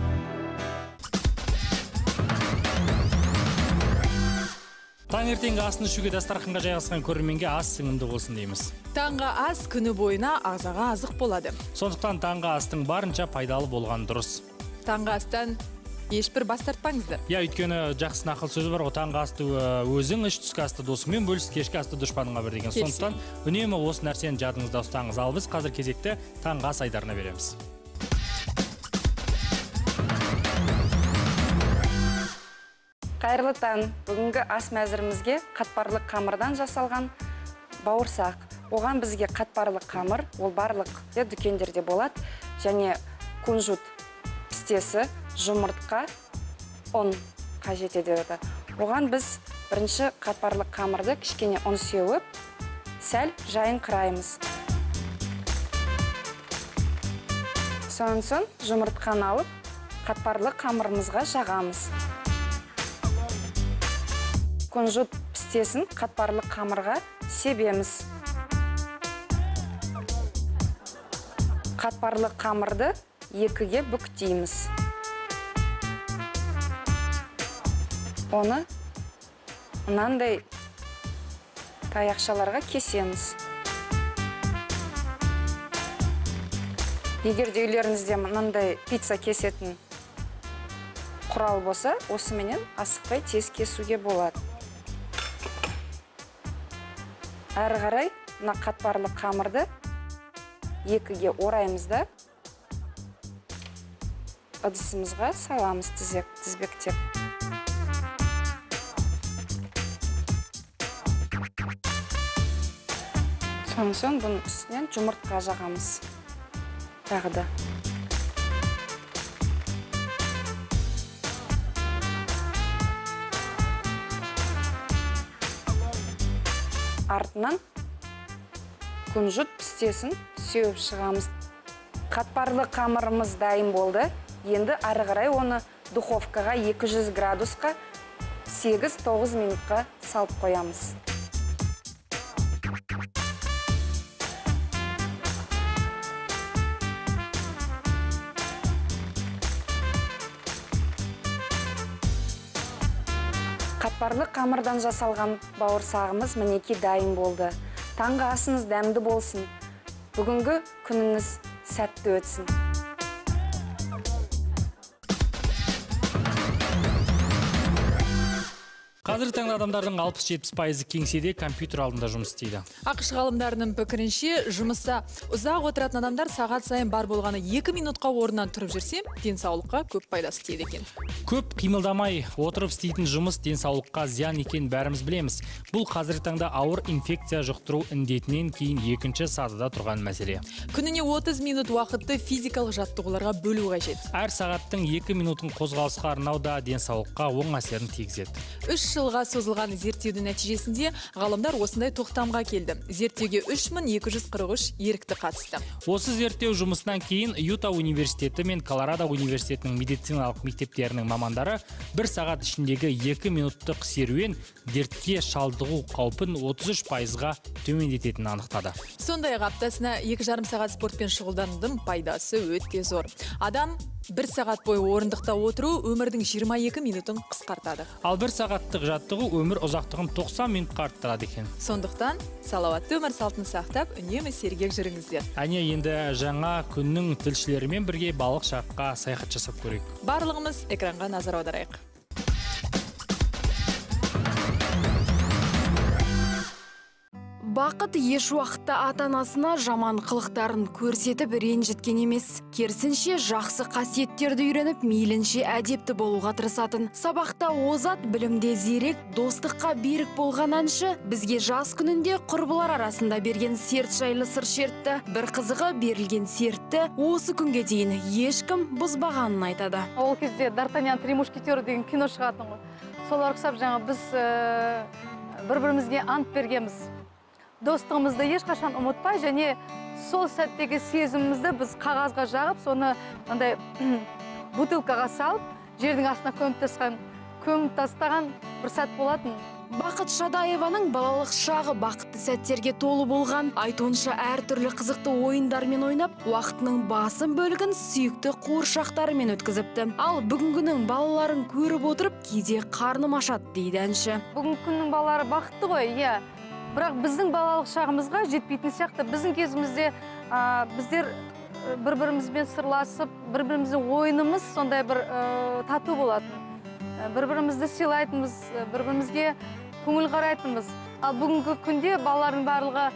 Таңертеңгі асын ішуге дастарханға жайғасқан көрерменге ас сіңімді болсын дейміз. Таңғы ас күні бойына ағзаға азық болады. Сондықтан таңғы астың барынша пайдалы болған дұрыс. Таңғы астан ешбір бас тартпаңыздар. Иә өйткені жақсы нақыл сөзі бар ғой таңғы асты өзің іш түскі асты досыңмен бөліс кешкі асты дұшпаныңа бер деген. Сондықтан үнемі осы нәрсені жадыңызда ұстаңыз. Ал біз қазір кезекті таңғы ас айдарына береміз. Қайырлы таң. Бүгінгі ас мәзірімізге қатпарлы қамырдан жасалған бауырсақ. Оған бізге қатпарлы қамыр ол барлық е, дүкендерде болады. Және кунжут пістесі жұмыртқа ұн қажет етеді оған біз бірінші қатпарлы қамырды кішкене ұн сеуіп сәл жайын қыраймыз. Сонан соң жұмыртқаны алып қатпарлы қамырымызға жағамыз. Кунжут пістесін қатпарлы қамырға себеміз. Қатпарлы қамырды екіге бүктейміз. Оны мынандай таяқшаларға кесеміз. Егер де үйлеріңізде мынандай пицца кесетін құрал болса осыменен асықпай тез кесуге болады. Әрі қарай мына қатпарлы қамырды екіге ораймыз да ыдысымызға саламыз тізек тізбектеп. Сонан соң бұның үстінен жұмыртқа жағамыз. Тағы да. Артынан күнжіт пістесін сеуіп шығамыз. Қатпарлы қамырымыз дайын болды. Енді ары қарай оны духовкаға 200 градусқа 8-9 минутқа салып қоямыз. Қатпарлы қамырдан жасалған бауырсағымыз мінекей дайын болды. Таңғы асыңыз дәмді болсын. Бүгінгі күніңіз сәтті өтсін. Қазіргі таңда адамдардың 60-70 пайызы кеңседе компьютер алдында жұмыс істейді. Ақш ғалымдарының пікірінше жұмыста ұзақ отыратын адамдар сағат сайын бар болғаны екі минутқа орнынан тұрып жүрсе денсаулыққа көп пайдасы тиеді екен. Көп қимылдамай отырып істейтін жұмыс денсаулыққа зиян екенін бәріміз білеміз. Бұл қазіргі таңда ауыр инфекция жұқтыру індетінен кейін екінші сатыда тұрған мәселе. Күніне 30 минут уақытты физикалық жаттығуларға бөлу қажет. Әр сағаттың екі минутын қозғалысқа арнау да денсаулыққа оң әсерін тигізеді. Үш жылға созылған зерттеудің нәтижесінде ғалымдар осындай тоқтамға келді. Зерттеуге 3243 ерікті қатысты. Осы зерттеу жұмысынан кейін юта университеті мен колорадо университетінің медициналық мектептерінің мамандары бір сағат ішіндегі екі минуттық серуен дертке шалдығу қаупін 33 пайызға төмендететінін анықтады. Сондай ақ аптасына екі жарым сағат спортпен шұғылданудың пайдасы өте зор. Адам бір сағат бойы орындықта отыру өмірдің 22 минутын қысқартады. Ал бір сағаттық жаттығу өмір ұзақтығын 90 минутқа арттырады екен. Сондықтан салауатты өмір салтын сақтап үнемі сергек жүріңіздер. Әне енді жаңа күннің тілшілерімен бірге балық шаққа саяхат жасап көрейік. Барлығымыз экранға назар аударайық. Бақыт еш уақытта ата анасына жаман қылықтарын көрсетіп ренжіткен емес. Керісінше жақсы қасиеттерді үйреніп мейлінше әдепті болуға тырысатын. Сабақта озат білімде зерек достыққа берік болған әнші бізге жас күнінде құрбылар арасында берген серт жайлы сыр шертті. Бір қызығы берілген сертті осы күнге дейін ешкім бұзбағанын айтады. Ол кезде д'артаньян три мушкетера деген кино шығатын ғой. Солар ұқсап жаңа біз ә, бір бірімізге ант бергенбіз. Достығымызды ешқашан ұмытпай және сол сәттегі сезімімізді біз қағазға жағып соны мындай бутылкаға салып жердің астына көміп тастаған көміп тастаған бір сәт болатын. Бақыт шадаеваның балалық шағы бақытты сәттерге толы болған. Айтуынша әртүрлі қызықты ойындармен ойнап уақытының басым бөлігін сүйікті қуыршақтарымен өткізіпті. Ал бүгінгінің балаларын көріп отырып кейде қарным ашады дейді әнші. Бүгінгі күннің балалары бақытты ғой иә. Бірақ біздің балалық шағымызға жетпейтін сияқты. Біздің кезімізде а, біздер э, бір бірімізбен сырласып бір біріміздің ойынымыз сондай бір э, тату болатын. Э, бір бірімізді сыйлайтынбыз бір бірімізге көңіл қарайтынбыз. Ал бүгінгі күнде балалардың барлығы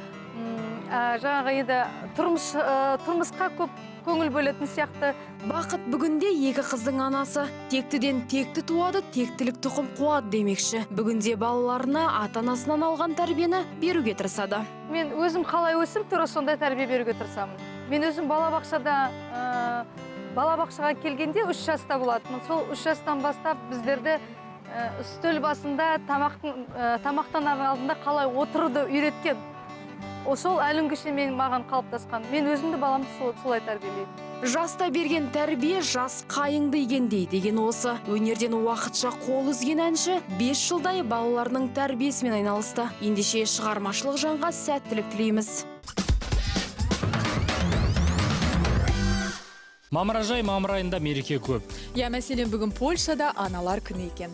ә, жаңағы енді тұрмыс э, тұрмысқа көп көңіл бөлетін сияқты. Бақыт бүгінде екі қыздың анасы. Тектіден текті туады тектілік тұқым қуады демекші. Бүгінде балаларына ата анасынан алған тәрбиені беруге тырысады. Мен өзім қалай өсіп тура сондай тәрбие беруге тырысамын. Мен өзім балабақшада ә, балабақшаға келгенде үш жаста болатынмын. Сол үш жастан бастап біздерді үстел басында тамақтың ә, тамақтанар алдында қалай отыруды үйреткен сол әлі мен маған қалыптасқан. Мен өзімді баламды сол- солай тәрбиелеймін. Жаста берген тәрбие жас қайыңды игендей деген осы. Өнерден уақытша қол үзген әнші бес жылдай балаларының тәрбиесімен айналысты. Ендеше шығармашылық жанға сәттілік тілейміз. Мамыражай мамыр айында мереке көп. Иә мәселен бүгін польшада аналар күні екен.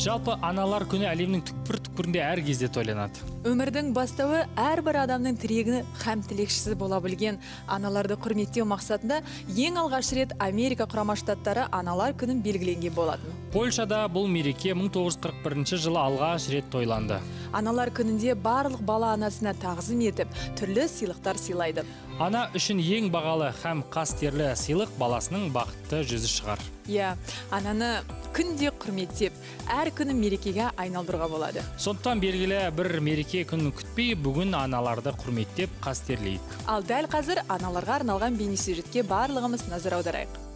Жалпы аналар күні әлемнің түкпір түкпірінде әр кезде тойланады. Өмірдің бастауы әрбір адамның тірегі һәм тілекшісі бола білген. Аналарды құрметтеу мақсатында ең алғаш рет америка құрама штаттары аналар күнін белгіленген болатын. Польшада бұл мереке 1941 жылы алғаш рет тойланды. Аналар күнінде барлық бала анасына тағзым етіп түрлі сыйлықтар сыйлайды. Ана үшін ең бағалы һәм қастерлі сыйлық баласының бақытты жүзі шығар. Иә ананы күнде құрметтеп әр күнін мерекеге айналдыруға болады. Сондықтан белгілі бір мереке күнін күтпей бүгін аналарды құрметтеп қастерлейік ал дәл қазір аналарға арналған бейнесюжетке барлығымыз назар аударайық.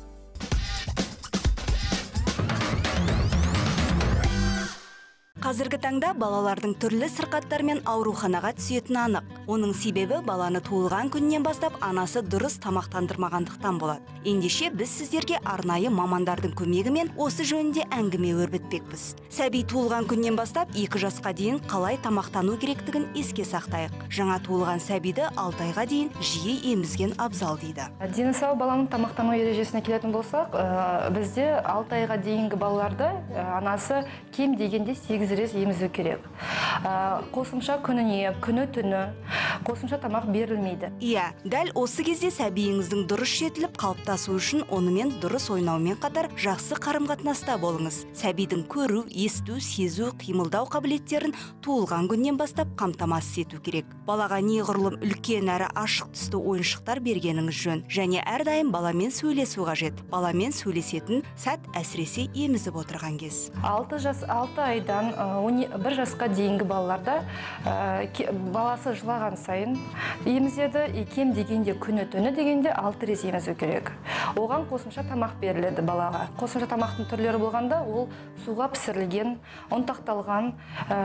Қазіргі таңда балалардың түрлі сырқаттармен ауруханаға түсетіні анық. Оның себебі баланы туылған күннен бастап анасы дұрыс тамақтандырмағандықтан болады. Ендеше біз сіздерге арнайы мамандардың көмегімен осы жөнінде әңгіме өрбітпекпіз. Сәби туылған күннен бастап екі жасқа дейін қалай тамақтану керектігін еске сақтайық. Жаңа туылған сәбиді алты айға дейін жиі емізген абзал дейді. Дені сау баланың тамақтану ережесіне келетін болсақ ә, бізде алты айға дейінгі балаларды ә, анасы кем дегенде сегіз рет емізу керек. Ә, қосымша күніне күні түні қосымша тамақ берілмейді. Иә дәл осы кезде сәбиіңіздің дұрыс жетіліп қалыптасу үшін онымен дұрыс ойнаумен қатар жақсы қарым қатынаста болыңыз. Сәбидің көру есту сезу қимылдау қабілеттерін туылған күннен бастап қамтамасыз ету керек. Балаға неғұрлым үлкен әрі ашық түсті ойыншықтар бергеніңіз жөн. Және әрдайым баламен сөйлесу қажет. Баламен сөйлесетін сәт әсіресе емізіп отырған кез. Алты жас алты айдан бір жасқа дейінгі балаларда ке- баласы жылаған сайын емізеді и кем дегенде күні түні дегенде алты рет емізу керек. Оған қосымша тамақ беріледі балаға. Қосымша тамақтың түрлері болғанда ол суға пісірілген ұнтақталған ә,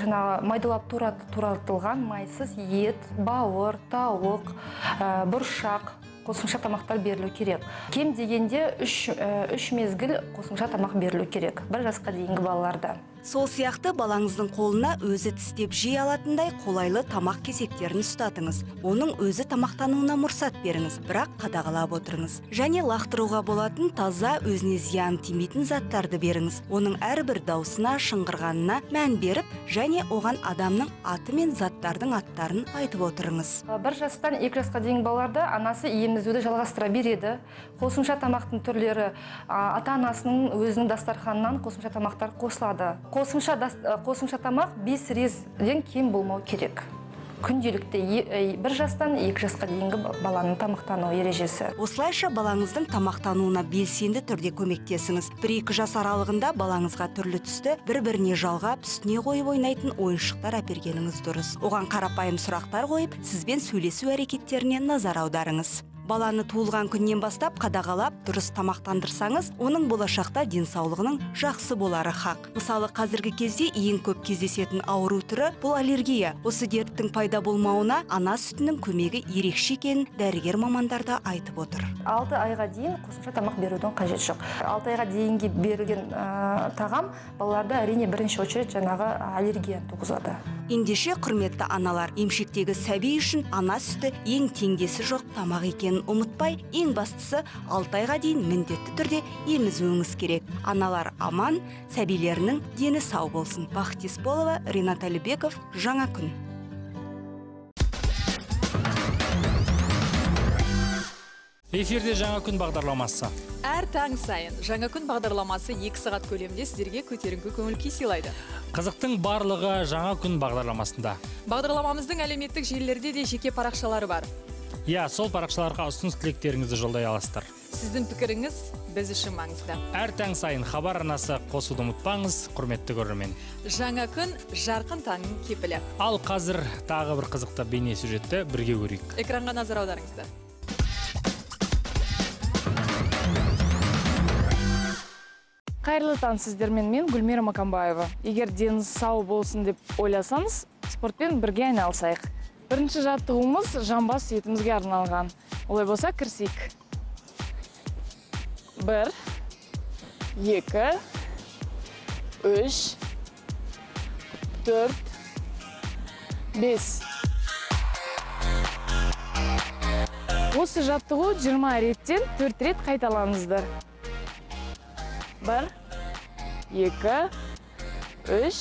жаңағы майдалап тура- туратылған майсыз ет бауыр тауық ә, бұршақ қосымша тамақтар берілу керек. Кем дегенде үш, үш мезгіл қосымша тамақ берілу керек бір жасқа дейінгі балаларда. Сол сияқты балаңыздың қолына өзі тістеп жей алатындай қолайлы тамақ кесектерін ұстатыңыз. Оның өзі тамақтануына мұрсат беріңіз бірақ қадағалап отырыңыз. Және лақтыруға болатын таза өзіне зиян тимейтін заттарды беріңіз. Оның әрбір даусына шыңғырғанына мән беріп және оған адамның аты мен заттардың аттарын айтып отырыңыз. Бір жастан екі жасқа дейінгі балаларда анасы емізуді жалғастыра береді. Қосымша тамақтың түрлері ата анасының өзінің дастарханынан қосымша тамақтар қосылады. Қосымша, қосымша тамақ бес резден кем болмау керек. Күнделікті бір жастан екі жасқа дейінгі ба- баланың тамақтану ережесі. Осылайша балаңыздың тамақтануына белсенді түрде көмектесіңіз. Бір екі жас аралығында балаңызға түрлі түсті бір біріне жалғап үстіне қойып ойнайтын ойыншықтар әпергеніңіз дұрыс. Оған қарапайым сұрақтар қойып сізбен сөйлесу әрекеттеріне назар аударыңыз. Баланы туылған күннен бастап қадағалап дұрыс тамақтандырсаңыз оның болашақта денсаулығының жақсы болары хақ. Мысалы қазіргі кезде ең көп кездесетін ауру түрі бұл аллергия. Осы дерттің пайда болмауына ана сүтінің көмегі ерекше екенін дәрігер мамандар да айтып отыр. Алты айға дейін қосымша тамақ берудің қажеті жоқ. Алты айға дейінгі берілген ә, тағам балаларда әрине бірінші очередь жаңағы аллергияны туғызады. Ендеше құрметті аналар емшектегі сәби үшін ана сүті ең теңдесі жоқ тамақ екенін ұмытпай ең бастысы алты айға дейін міндетті түрде емізуіңіз керек. Аналар аман сәбилерінің дені сау болсын. Бақыт есболова ринат әлібеков жаңа күн. Эфирде жаңа күн бағдарламасы. Әр таң сайын жаңа күн бағдарламасы екі сағат көлемінде сіздерге көтеріңкі көңіл күй сыйлайды. Қызықтың барлығы жаңа күн бағдарламасында. Бағдарламамыздың әлеуметтік желілерде де жеке парақшалары бар. Иә сол парақшаларға ұсыныс тілектеріңізді жолдай аласыздар. Сіздің пікіріңіз біз үшін маңызды. Әр таң сайын хабар арнасы қосуды ұмытпаңыз құрметті көрермен. Жаңа күн жарқын таңның кепілі. Ал қазір тағы бір қызықты бейне сюжетті бірге көрейік. Экранға назар аударыңыздар. Қайырлы таң сіздермен мен гүлмира макамбаева. Егер деніңіз сау болсын деп ойласаңыз спортпен бірге айналысайық. Бірінші жаттығуымыз жамбас етімізге арналған. Олай болса кірісейік бір екі үш төрт бес. Осы жаттығу 20 реттен төрт рет қайталаңыздар бір екі үш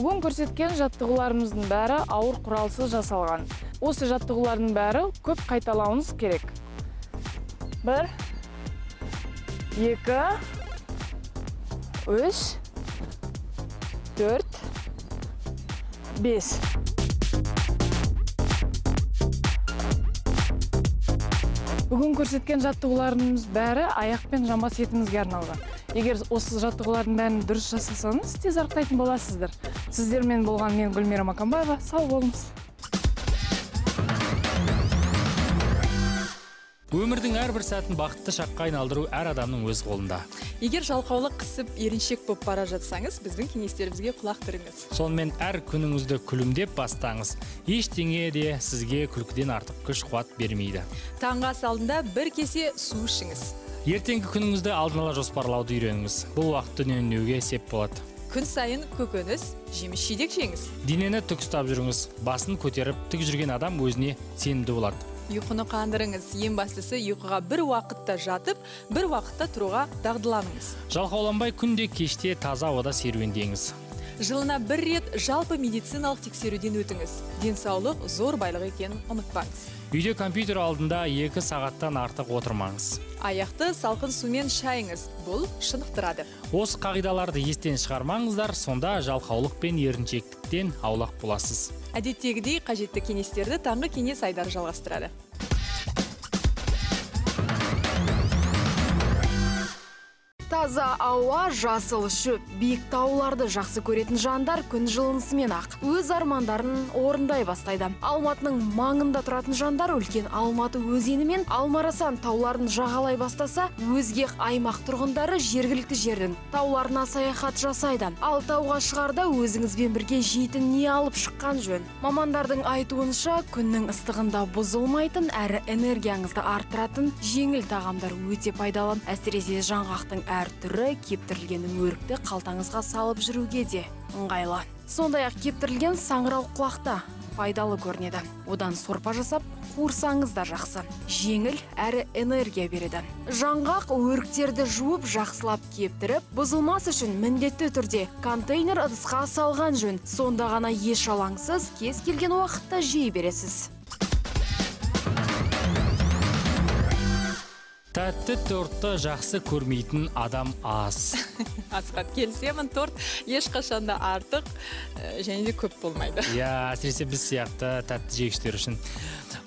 бүгін көрсеткен жаттығуларымыздың бәрі ауыр құралсыз жасалған. Осы жаттығулардың бәрі көп қайталауыңыз керек. Бір екі үш төрт бес. Бүгін көрсеткен жаттығуларымыз бәрі аяқ пен жамбас етіңізге арналған. Егер осы жаттығулардың бәрін дұрыс жасасаңыз тез арықтайтын боласыздар. Сіздермен болған мен гүлмира макамбаева. Сау болыңыз. Өмірдің әрбір сәтін бақытты шаққа айналдыру әр адамның өз қолында. Егер жалқаулық қысып еріншек болып бара жатсаңыз біздің кеңестерімізге құлақ түріңіз. Сонымен әр күніңізді күлімдеп бастаңыз. Ештеңе де сізге күлкіден артық күш қуат бермейді. Таңғы ас алдында бір кесе су ішіңіз. Ертеңгі күніңізді алдын ала жоспарлауды үйреніңіз. Бұл уақытты үнемдеуге сеп болады. Күн сайын көкөніс жеміс жидек жеңіз. Денені тік ұстап жүріңіз. Басын көтеріп тік жүрген адам өзіне сенімді болады. Ұйқыны қандырыңыз. Ең бастысы ұйқыға бір уақытта жатып бір уақытта тұруға дағдыланыңыз. Жалқауланбай күнде кеште таза ауада серуендеңіз. Жылына бір рет жалпы медициналық тексеруден өтіңіз. Денсаулық зор байлық екенін ұмытпаңыз. Үйде компьютер алдында екі сағаттан артық отырмаңыз. Аяқты салқын сумен шайыңыз. Бұл шынықтырады. Осы қағидаларды естен шығармаңыздар сонда жалқаулық пен еріншектіктен аулақ боласыз. Әдеттегідей қажетті кеңестерді таңғы кеңес айдары жалғастырады. Таза ауа жасыл шөп биік тауларды жақсы көретін жандар күн жылынысымен ақ өз армандарын орындай бастайды. Алматының маңында тұратын жандар үлкен алматы өзені мен алмарасан тауларын жағалай бастаса өзге аймақ тұрғындары жергілікті жердің тауларына саяхат жасайды. Ал тауға шығарда өзіңізбен бірге жейтін не алып шыққан жөн? Мамандардың айтуынша күннің ыстығында бұзылмайтын әрі энергияңызды арттыратын жеңіл тағамдар өте пайдалы. Әсіресе жаңғақтың әр түрі кептірілген өрікті қалтаңызға салып жүруге де ыңғайлы. Сондай ақ кептірілген саңырау құлақта пайдалы көрінеді. Одан сорпа жасап қуырсаңыз да жақсы. Жеңіл әрі энергия береді. Жаңғақ өріктерді жуып жақсылап кептіріп бұзылмас үшін міндетті түрде контейнер ыдысқа салған жөн. Сонда ғана еш алаңсыз кез келген уақытта жей бересіз. Тәтті тортты жақсы көрмейтін адам аз. Асхат келісемін. Торт ешқашан да артық және де көп болмайды. Иә әсіресе біз сияқты тәтті жегіштер үшін.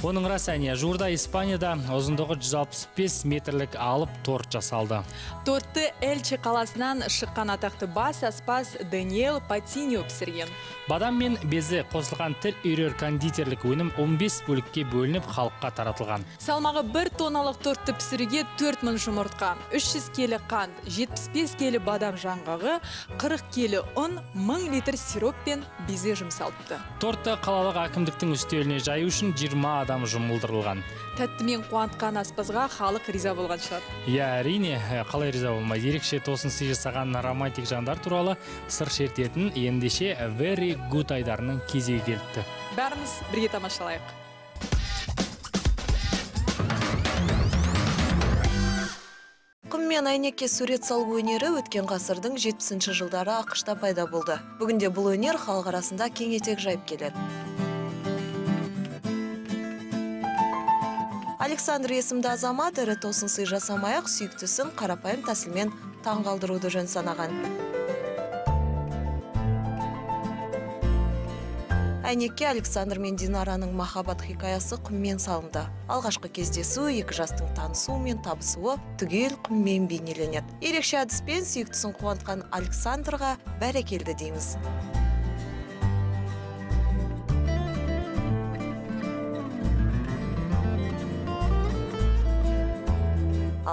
Оның рас әне жуырда испанияда ұзындығы 165 метрлік алып торт жасалды. Тортты эльче қаласынан шыққан атақты бас аспаз даниэл патиньо пісірген. Бадам мен безі қосылған тіл үйрер кондитерлік өнім 15 бөлікке бөлініп халыққа таратылған. Салмағы бір тонналық тортты пісіруге 4000 жұмыртқа 300 келі қант 75 келі бадам жаңғағы 40 келі ұн 1000 литр сироп пен безе жұмсалыпты. Тортты қалалық әкімдіктің үстеліне жаю үшін 20 адам жұмылдырылған. Тәттімен қуантқан аспазға халық риза болған шығар. Иә әрине қалай риза болмайды ерекше тосын сый жасаған романтик жандар туралы сыр шертетін ендеше very good айдарының кезегі келіпті. Бәріміз бірге тамашалайық. Құм мен әйнекке сурет салу өнері өткен ғасырдың 70 жылдары ақшта пайда болды. Бүгінде бұл өнер халық арасында кең етек жайып келеді. Александр есімді азамат ірі тосын сый жасамай ақ сүйіктісін қарапайым тәсілмен таңғалдыруды жөн санаған. Әйнекке александр мен динараның махаббат хикаясы құммен салынды. Алғашқы кездесу екі жастың танысуы мен табысуы түгел құммен бейнеленеді. Ерекше әдіспен сүйіктісін қуантқан александрға бәрекелді дейміз.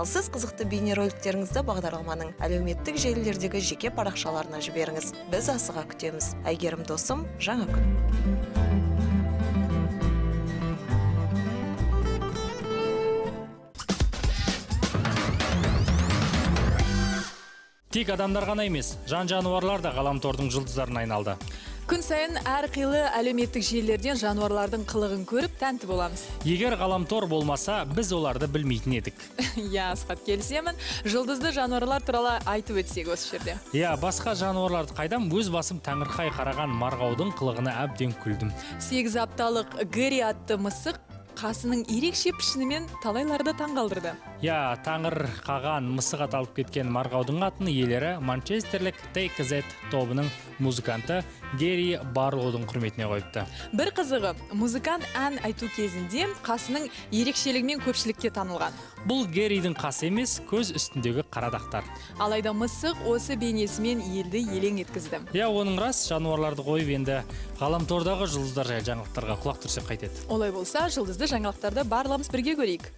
Ал сіз қызықты бейнероликтеріңізді бағдарламаның әлеуметтік желілердегі жеке парақшаларына жіберіңіз. Біз асыға күтеміз. Әйгерім досым жаңа күн. Тек адамдар ғана емес жан жануарлар да ғаламтордың жұлдыздарына айналды. Күн сайын әрқилы әлеуметтік желілерден жануарлардың қылығын көріп тәнті боламыз. Егер ғаламтор болмаса біз оларды білмейтін едік. Иә асхат келісемін. Жұлдызды жануарлар туралы айтып өтсек осы жерде. Иә басқа жануарларды қайдам? Өз басым таңырқай қараған марғаудың қылығына әбден күлдім. Сегіз апталық гэри атты мысық қасының ерекше пішінімен талайларды таңғалдырды. Иә таңыр қаған мысық аталып кеткен марғаудың атын иелері манчестерлік Z тобының музыканты гери барлоудың құрметіне қойыпты. Бір қызығы музыкант ән айту кезінде қасының ерекшелігімен көпшілікке танылған. Бұл геридің қасы емес көз үстіндегі қара дақтар. Алайда мысық осы бейнесімен елді елең еткізді. Иә оның рас жануарларды қойып енді ғаламтордағы жұлдыздар жайлы жаңалықтарға құлақ түрсек қайтеді. Олай болса жұлдызды жаңалықтарды барлығымыз бірге көрейік.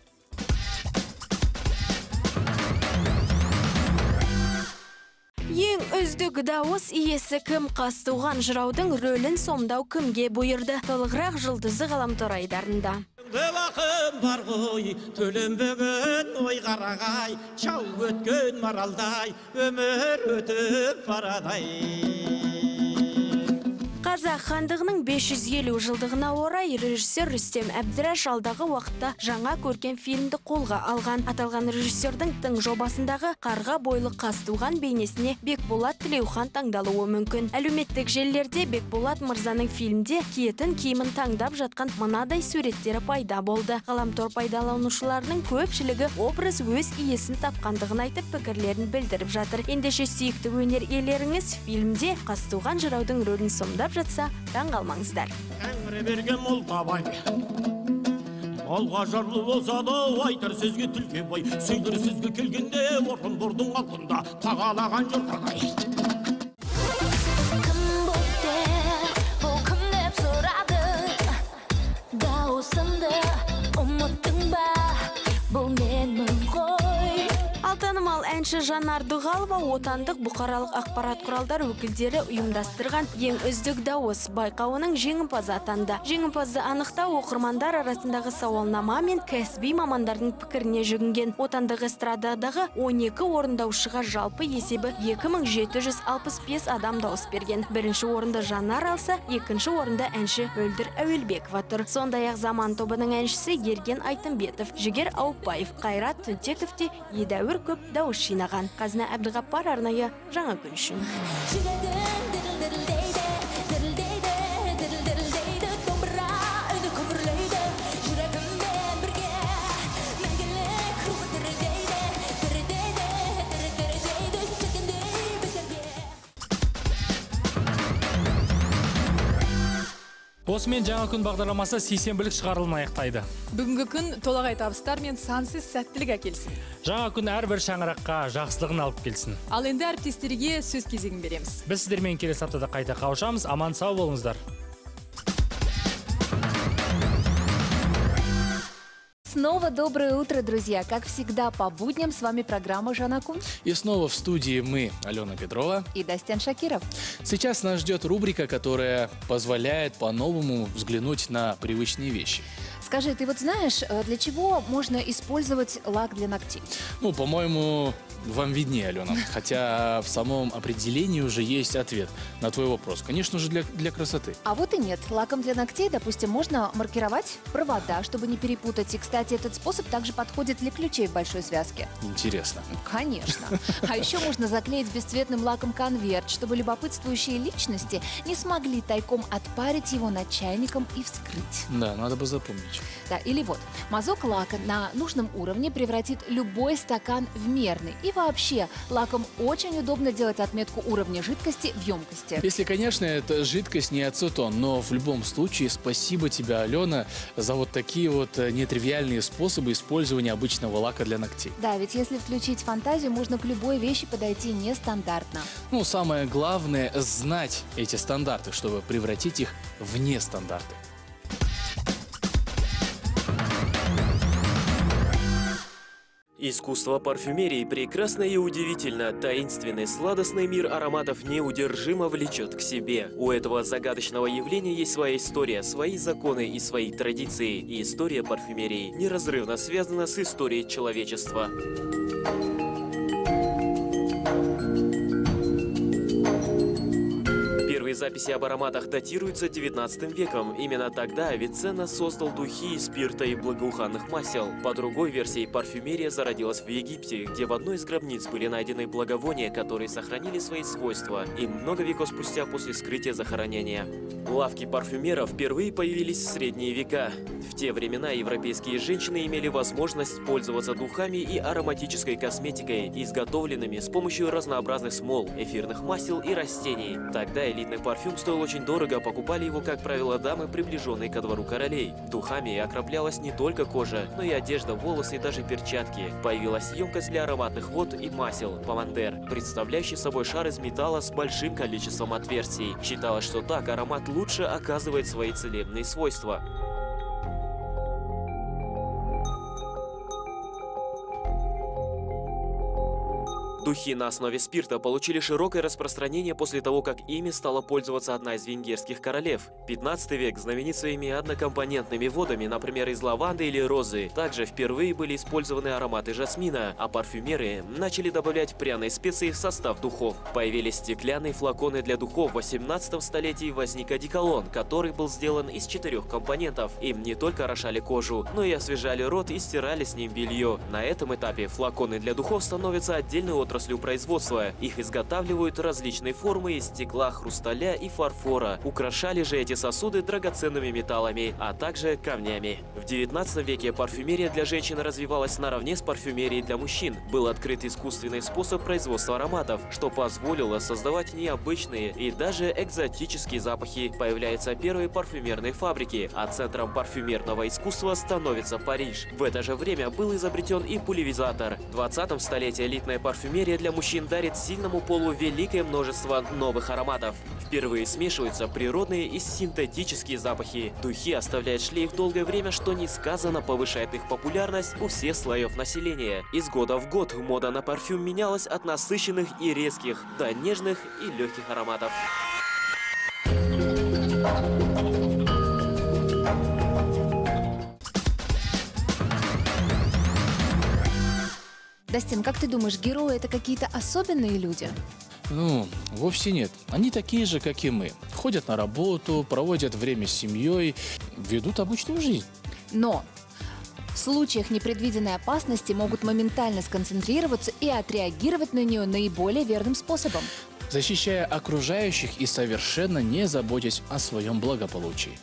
Ең үздік дауыс иесі кім? Қазтуған жыраудың рөлін сомдау кімге бұйырды? Толығырақ жұлдызы ғаламтор айдарында. Бақым бар ғой төленбеген ой қарағай жау өткен маралдай өмір өтіп барадай қазақ хандығының 550 жылдығына орай режиссер рүстем әбдіраш алдағы уақытта жаңа көркем фильмді қолға алған. Аталған режиссердің тың жобасындағы қарға бойлы қазтуған бейнесіне бекболат тілеухан таңдалуы мүмкін. Әлеуметтік желілерде бекболат мырзаның фильмде киетін киімін таңдап жатқан мынадай суреттері пайда болды. Ғаламтор пайдаланушыларының көпшілігі образ өз иесін тапқандығын айтып пікірлерін білдіріп жатыр. Ендеше сүйікті өнер иелеріңіз фильмде қазтуған жыраудың рөлін сомдап жатса таң қалмаңыздар. Тәңірі берген мол табай. Малға жарлы болса да айтар сөзге түлке бай сөйлер сөзге келгенде орынбордың алдында тағалаған жұрқадай ол кім деп сұрады? Дауысымды ұмыттың ба? Бұл менмін ғой. Танымал әнші жанар дұғалова отандық бұқаралық ақпарат құралдар өкілдері ұйымдастырған ең үздік дауыс байқауының жеңімпазы атанды. Жеңімпазды анықтау оқырмандар арасындағы сауалнама мен кәсіби мамандардың пікіріне жүгінген. Отандық эстрададағы 12 орындаушыға жалпы есебі 2765 адам дауыс берген. Бірінші орынды жанар алса екінші орында әнші мөлдір әуелбекова тұр. Сондай ақ заман тобының әншісі ерген айтымбетов жігер ауыпбаев қайрат түнтеков те едәуір көп дауыс жинаған қазына әбдіғаппар арнайы жаңа күн үшін. Осымен жаңа күн бағдарламасы сейсенбілік шығарылымын аяқтайды. Бүгінгі күн толағай табыстар мен сансыз сәттілік әкелсін. Жаңа күн әрбір шаңыраққа жақсылығын алып келсін. Ал енді әріптестерге сөз кезегін береміз. Біз сіздермен келесі аптада қайта қауышамыз. Аман сау болыңыздар. Снова доброе утро, друзья. Как всегда, по будням с вами программа «Жанакун» И снова в студии мы, Алена Петрова. и Дастян Шакиров. Сейчас нас ждет рубрика, которая позволяет по-новому взглянуть на привычные вещи. Скажи, ты вот знаешь, э, для чего можно использовать лак для ногтей? Ну, по-моему, вам виднее, Алена. Хотя в самом определении уже есть ответ на твой вопрос. Конечно же, для, для красоты. А вот и нет. Лаком для ногтей, допустим, можно маркировать провода, чтобы не перепутать. И, кстати, этот способ также подходит для ключей в большой связке. Интересно. Конечно. А еще можно заклеить бесцветным лаком конверт, чтобы любопытствующие личности не смогли тайком отпарить его над чайником и вскрыть. Да, надо бы запомнить. Да, или вот, мазок лака на нужном уровне превратит любой стакан в мерный. И вообще, лаком очень удобно делать отметку уровня жидкости в емкости. Если, конечно, это жидкость не ацетон, но в любом случае спасибо тебе, Алена, за вот такие вот э, нетривиальные способы использования обычного лака для ногтей. Да, ведь если включить фантазию, можно к любой вещи подойти нестандартно. Ну, самое главное – знать эти стандарты, чтобы превратить их в нестандарты. Искусство парфюмерии прекрасно и удивительно. Таинственный сладостный мир ароматов неудержимо влечет к себе. У этого загадочного явления есть своя история, свои законы и свои традиции. И история парфюмерии неразрывно связана с историей человечества. Первые записи об ароматах датируются 19 веком. Именно тогда Авиценна создал духи из спирта и благоуханных масел. По другой версии, парфюмерия зародилась в Египте, где в одной из гробниц были найдены благовония, которые сохранили свои свойства и много веков спустя после скрытия захоронения. Лавки парфюмеров впервые появились в средние века. В те времена европейские женщины имели возможность пользоваться духами и ароматической косметикой, изготовленными с помощью разнообразных смол, эфирных масел и растений. Тогда элитный парфюм стоил очень дорого, покупали его, как правило, дамы, приближенные ко двору королей. Духами окроплялась не только кожа, но и одежда, волосы и даже перчатки. Появилась емкость для ароматных вод и масел – помандер, представляющий собой шар из металла с большим количеством отверстий. Считалось, что так аромат лучше оказывает свои целебные свойства. Духи на основе спирта получили широкое распространение после того, как ими стала пользоваться одна из венгерских королев. 15 век знаменит своими однокомпонентными водами, например, из лаванды или розы. Также впервые были использованы ароматы жасмина, а парфюмеры начали добавлять пряные специи в состав духов. Появились стеклянные флаконы для духов. В 18 столетии возник одеколон, который был сделан из четырех компонентов. Им не только орошали кожу, но и освежали рот и стирали с ним белье. На этом этапе флаконы для духов становятся отдельной отраслью производства. Их изготавливают различные формы из стекла, хрусталя и фарфора. Украшали же эти сосуды драгоценными металлами, а также камнями. В 19 веке парфюмерия для женщин развивалась наравне с парфюмерией для мужчин. Был открыт искусственный способ производства ароматов, что позволило создавать необычные и даже экзотические запахи. Появляются первые парфюмерные фабрики, а центром парфюмерного искусства становится Париж. В это же время был изобретен и пульверизатор. В 20 столетии элитная парфюмерия для мужчин дарит сильному полу великое множество новых ароматов. Впервые смешиваются природные и синтетические запахи. Духи оставляют шлейф долгое время, что несказанно повышает их популярность у всех слоев населения. Из года в год мода на парфюм менялась от насыщенных и резких до нежных и легких ароматов. Дастин, как ты думаешь, герои это какие-то особенные люди? Ну, вовсе нет. Они такие же, как и мы. Ходят на работу, проводят время с семьей, ведут обычную жизнь. Но в случаях непредвиденной опасности могут моментально сконцентрироваться и отреагировать на нее наиболее верным способом. защищая окружающих и совершенно не заботясь о своем благополучии.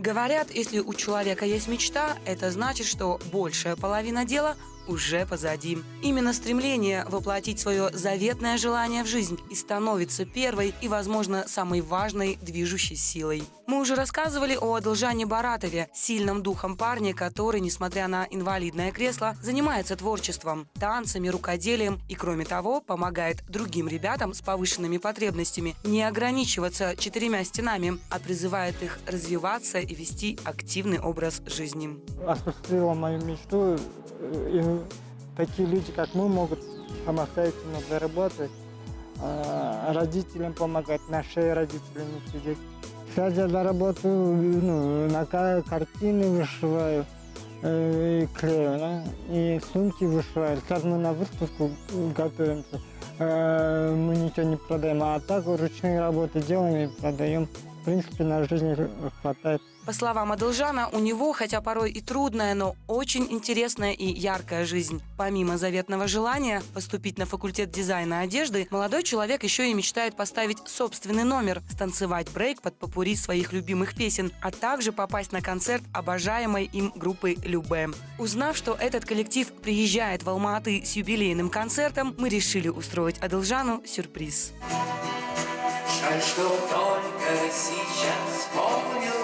Говорят, если у человека есть мечта, это значит, что большая половина дела уже позади. Именно стремление воплотить свое заветное желание в жизнь и становится первой и, возможно, самой важной движущей силой. Мы уже рассказывали о Адылжане Баратове, сильном духом парне, который, несмотря на инвалидное кресло, занимается творчеством, танцами, рукоделием и, кроме того, помогает другим ребятам с повышенными потребностями не ограничиваться четырьмя стенами, а призывает их развиваться и вести активный образ жизни. осуществила мою мечту. И такие люди, как мы, могут самостоятельно заработать, а родителям помогать, на шее родителям не сидеть. Сейчас я заработаю, ну, на ка- картины вышиваю, э, и клею, да, и сумки вышиваю. Сейчас мы на выставку готовимся, Э, мы ничего не продаем, а так ручные работы делаем и продаем. В принципе, на жизнь хватает. По словам Адылжана, у него, хотя порой и трудная, но очень интересная и яркая жизнь. Помимо заветного желания поступить на факультет дизайна одежды, молодой человек еще и мечтает поставить собственный номер, станцевать брейк под попури своих любимых песен, а также попасть на концерт обожаемой им группы «Любе». Узнав, что этот коллектив приезжает в Алма-Аты с юбилейным концертом, мы решили устроить Адылжану сюрприз. Жаль, что только сейчас понял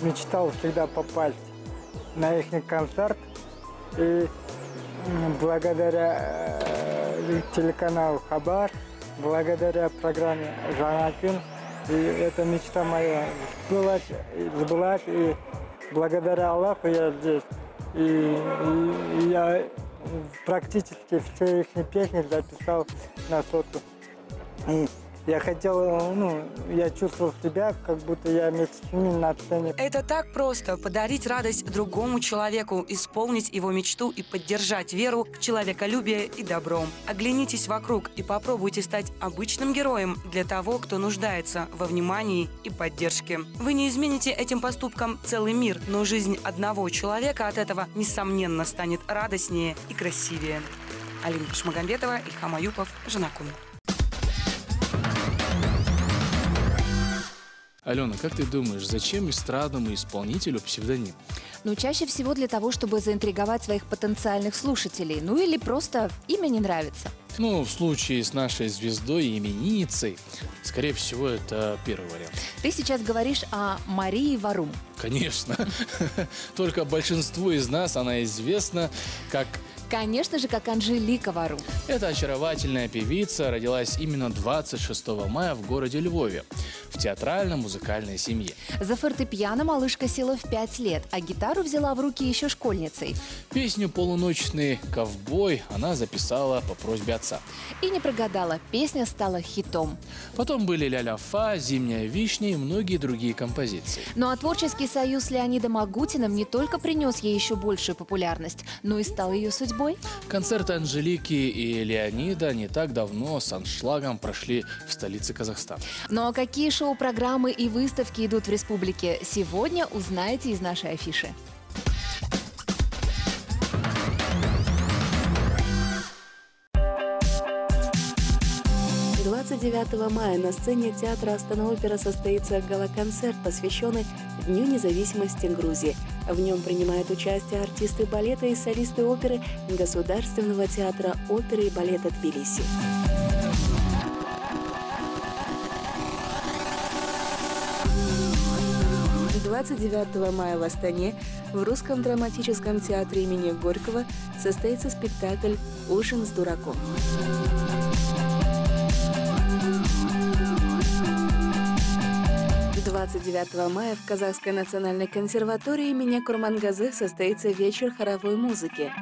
мечтал всегда попасть на их концерт. И благодаря э, телеканалу Хабар, благодаря программе «Жанакин», и эта мечта моя сбылась, сбылась, и благодаря Аллаху я здесь. И, и- и я практически все их песни записал на сотку. И я хотел, ну, я чувствовал себя, как будто я вместе на сцене. Это так просто – подарить радость другому человеку, исполнить его мечту и поддержать веру в человеколюбие и добро. Оглянитесь вокруг и попробуйте стать обычным героем для того, кто нуждается во внимании и поддержке. Вы не измените этим поступком целый мир, но жизнь одного человека от этого, несомненно, станет радостнее и красивее. Алина Шмагамбетова, Ильхам Аюпов, Жанакун. Алена, как ты думаешь, зачем эстрадному исполнителю псевдоним? Ну, чаще всего для того, чтобы заинтриговать своих потенциальных слушателей. Ну или просто имя не нравится. Ну, в случае с нашей звездой и именинницей, скорее всего, это первый вариант. Ты сейчас говоришь о Марии Варум. Конечно. Только большинству из нас она известна как Конечно же, как Анжелика Варум. Эта очаровательная певица родилась именно 26 мая в городе Львове в театрально-музыкальной семье. За фортепиано малышка села в пять лет, а гитару взяла в руки еще школьницей. Песню «Полуночный ковбой» она записала по просьбе отца. И не прогадала, песня стала хитом. Потом были «Ля-ля фа», «Зимняя вишня» и многие другие композиции. Ну а творческий союз с Леонидом Агутиным не только принес ей еще большую популярность, но и стал ее судьбой. Концерты Анжелики и Леонида не так давно с аншлагом прошли в столице Казахстана. Ну а какие шоу-программы и выставки идут в республике, сегодня узнаете из нашей афиши. 29 мая на сцене театра Астана Опера состоится гала-концерт, посвященный Дню независимости Грузии. В нем принимают участие артисты балета и солисты оперы Государственного театра оперы и балета Тбилиси. С 29 мая в Астане в Русском драматическом театре имени Горького состоится спектакль «Ужин с дураком». 29 мая в Казахской национальной консерватории имени Курмангазы состоится вечер хоровой музыки.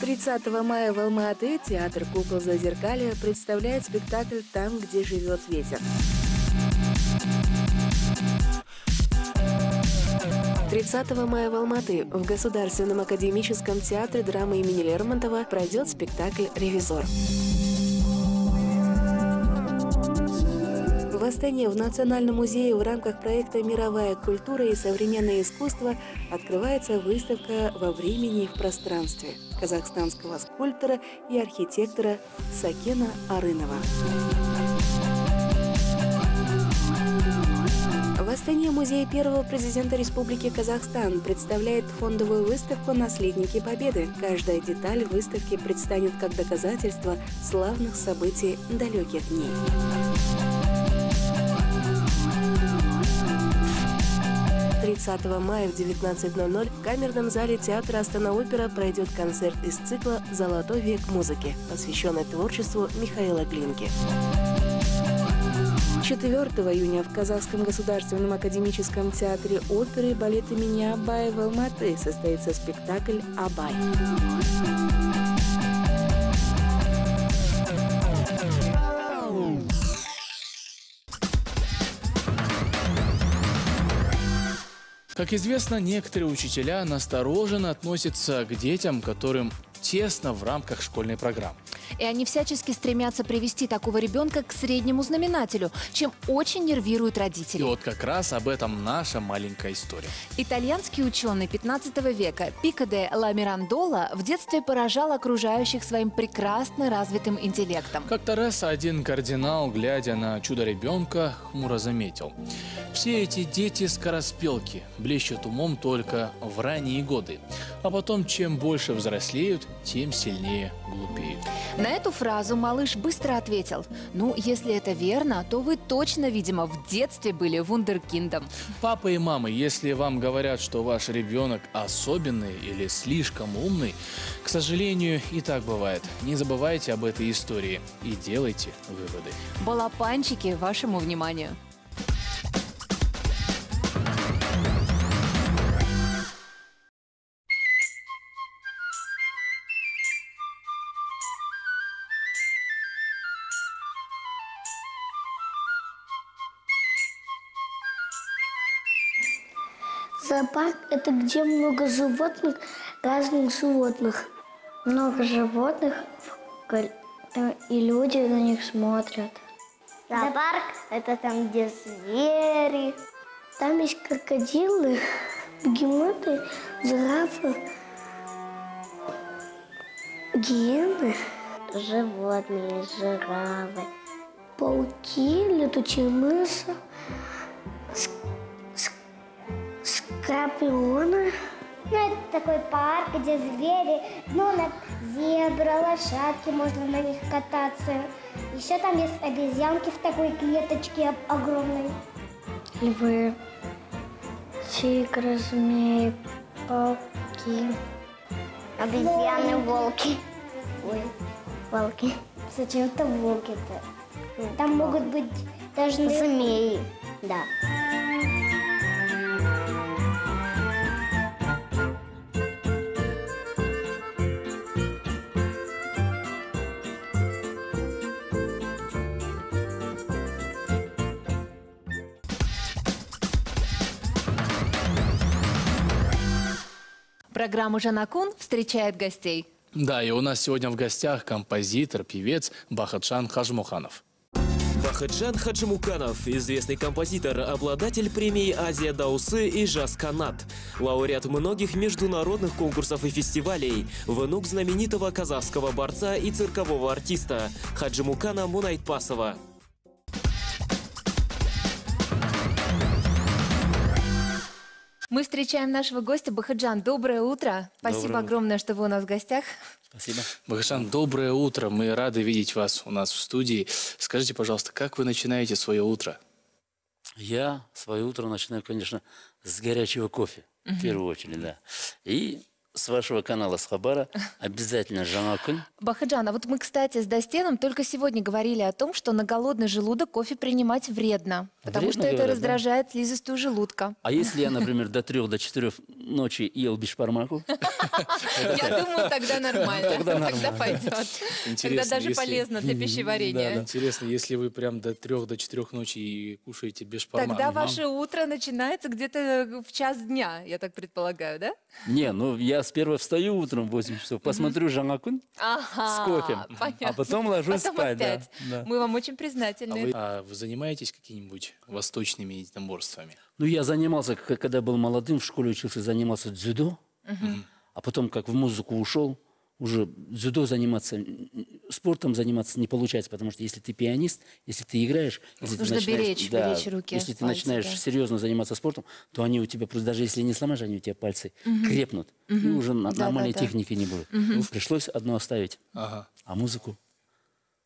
Тридцатого мая в Алма-Аты театр «Кукол Зазеркалья» представляет спектакль «Там, где живет ветер». 30 мая в Алматы в Государственном академическом театре драмы имени Лермонтова пройдет спектакль «Ревизор». Астане в Национальном музее в рамках проекта «Мировая культура и современное искусство» открывается выставка «Во времени и в пространстве» казахстанского скульптора и архитектора Сакена Арынова. Астане музей первого президента Республики Казахстан представляет фондовую выставку «Наследники Победы». Каждая деталь выставки предстанет как доказательство славных событий далеких дней. Тридцатого мая в 19.00 в камерном зале театра Астана-Опера пройдет концерт из цикла «Золотой век музыки», посвященный творчеству Михаила Глинки. 4 июня в Казахском государственном академическом театре оперы и балета имени Абаева Алматы состоится спектакль «Абай». Как известно, некоторые учителя настороженно относятся к детям, которым тесно в рамках школьной программы. И они всячески стремятся привести такого ребенка к среднему знаменателю, чем очень нервируют И родителей. вот как раз об этом наша маленькая история. Итальянский ученый 15 века Пико де ла Мирандола в детстве поражал окружающих своим прекрасно развитым интеллектом. Как-то раз один кардинал, глядя на чудо ребенка, хмуро заметил. Все эти дети скороспелки, блещут умом только в ранние годы. А потом, чем больше взрослеют, тем сильнее глупеют. На эту фразу малыш быстро ответил, ну, если это верно, то вы точно, видимо, в детстве были вундеркиндом. Папа и мамы, если вам говорят, что ваш ребенок особенный или слишком умный, к сожалению, и так бывает. Не забывайте об этой истории и делайте выводы. Балапанчики вашему вниманию. Это где много животных, разных животных. Много животных, и люди на них смотрят. Зоопарк – это там, где звери. Там есть крокодилы, бегемоты, жирафы, гиены. Животные, жирафы. Пауки, летучие мыши, Скорпионы. Ну, это такой парк, где звери, ну, на зебра, лошадки, можно на них кататься. Еще там есть обезьянки в такой клеточке огромной. Львы, тигры, змеи, пауки. Обезьяны, волки. Ой, волки. Зачем-то волки-то? Там могут быть даже змеи. Да. Программа «Жанакун» встречает гостей. Да, и у нас сегодня в гостях композитор, певец Бахатшан Хажмуханов. Бахаджан Хаджимуканов, известный композитор, обладатель премии «Азия Даусы» и «Жаз Канат», лауреат многих международных конкурсов и фестивалей, внук знаменитого казахского борца и циркового артиста Хаджимукана Мунайтпасова. Мы встречаем нашего гостя Бахаджан. Доброе утро. Спасибо Доброе утро. огромное, что вы у нас в гостях. Спасибо. Бахатшан, доброе утро. Мы рады видеть вас у нас в студии. Скажите, пожалуйста, как вы начинаете свое утро? Я свое утро начинаю, конечно, с горячего кофе, Мгм. в первую очередь, да. И с вашего канала с Хабара обязательно Жанакун. Бахаджан, а вот мы, кстати, с Достеном только сегодня говорили о том, что на голодный желудок кофе принимать вредно, потому Вредно, что это говорят, да? раздражает слизистую желудка. А если я, например, до трех, до четырех ночи ел бешпармаку? Я думаю, тогда нормально. Тогда пойдет. Тогда даже полезно для пищеварения. Интересно, если вы прям до трех, до четырех ночи и кушаете без шпарма. Тогда ваше утро начинается где-то в час дня, я так предполагаю, да? Не, ну я Я с первой встаю утром в 8 часов, посмотрю «Жаңа күн» Ага, с кофе, понятно. а потом ложусь Потом спать. да, опять. да. Мы вам очень А признательны. вы, а вы занимаетесь какими-нибудь восточными единоборствами? Ну, я занимался, к- когда был молодым, в школе учился, занимался дзюдо. А потом, как в музыку ушел, уже дзюдо заниматься, спортом заниматься не получается, потому что если ты пианист, если ты играешь, если Нужно ты начинаешь, беречь- да, беречь руки, если ты пальцы, начинаешь да. серьезно заниматься спортом, то они у тебя просто даже если не сломаешь, они у тебя пальцы Мгм. крепнут, и Мгм. уже Да, нормальной да, да. техники не будет. Ну, пришлось одно оставить, Ага. а музыку,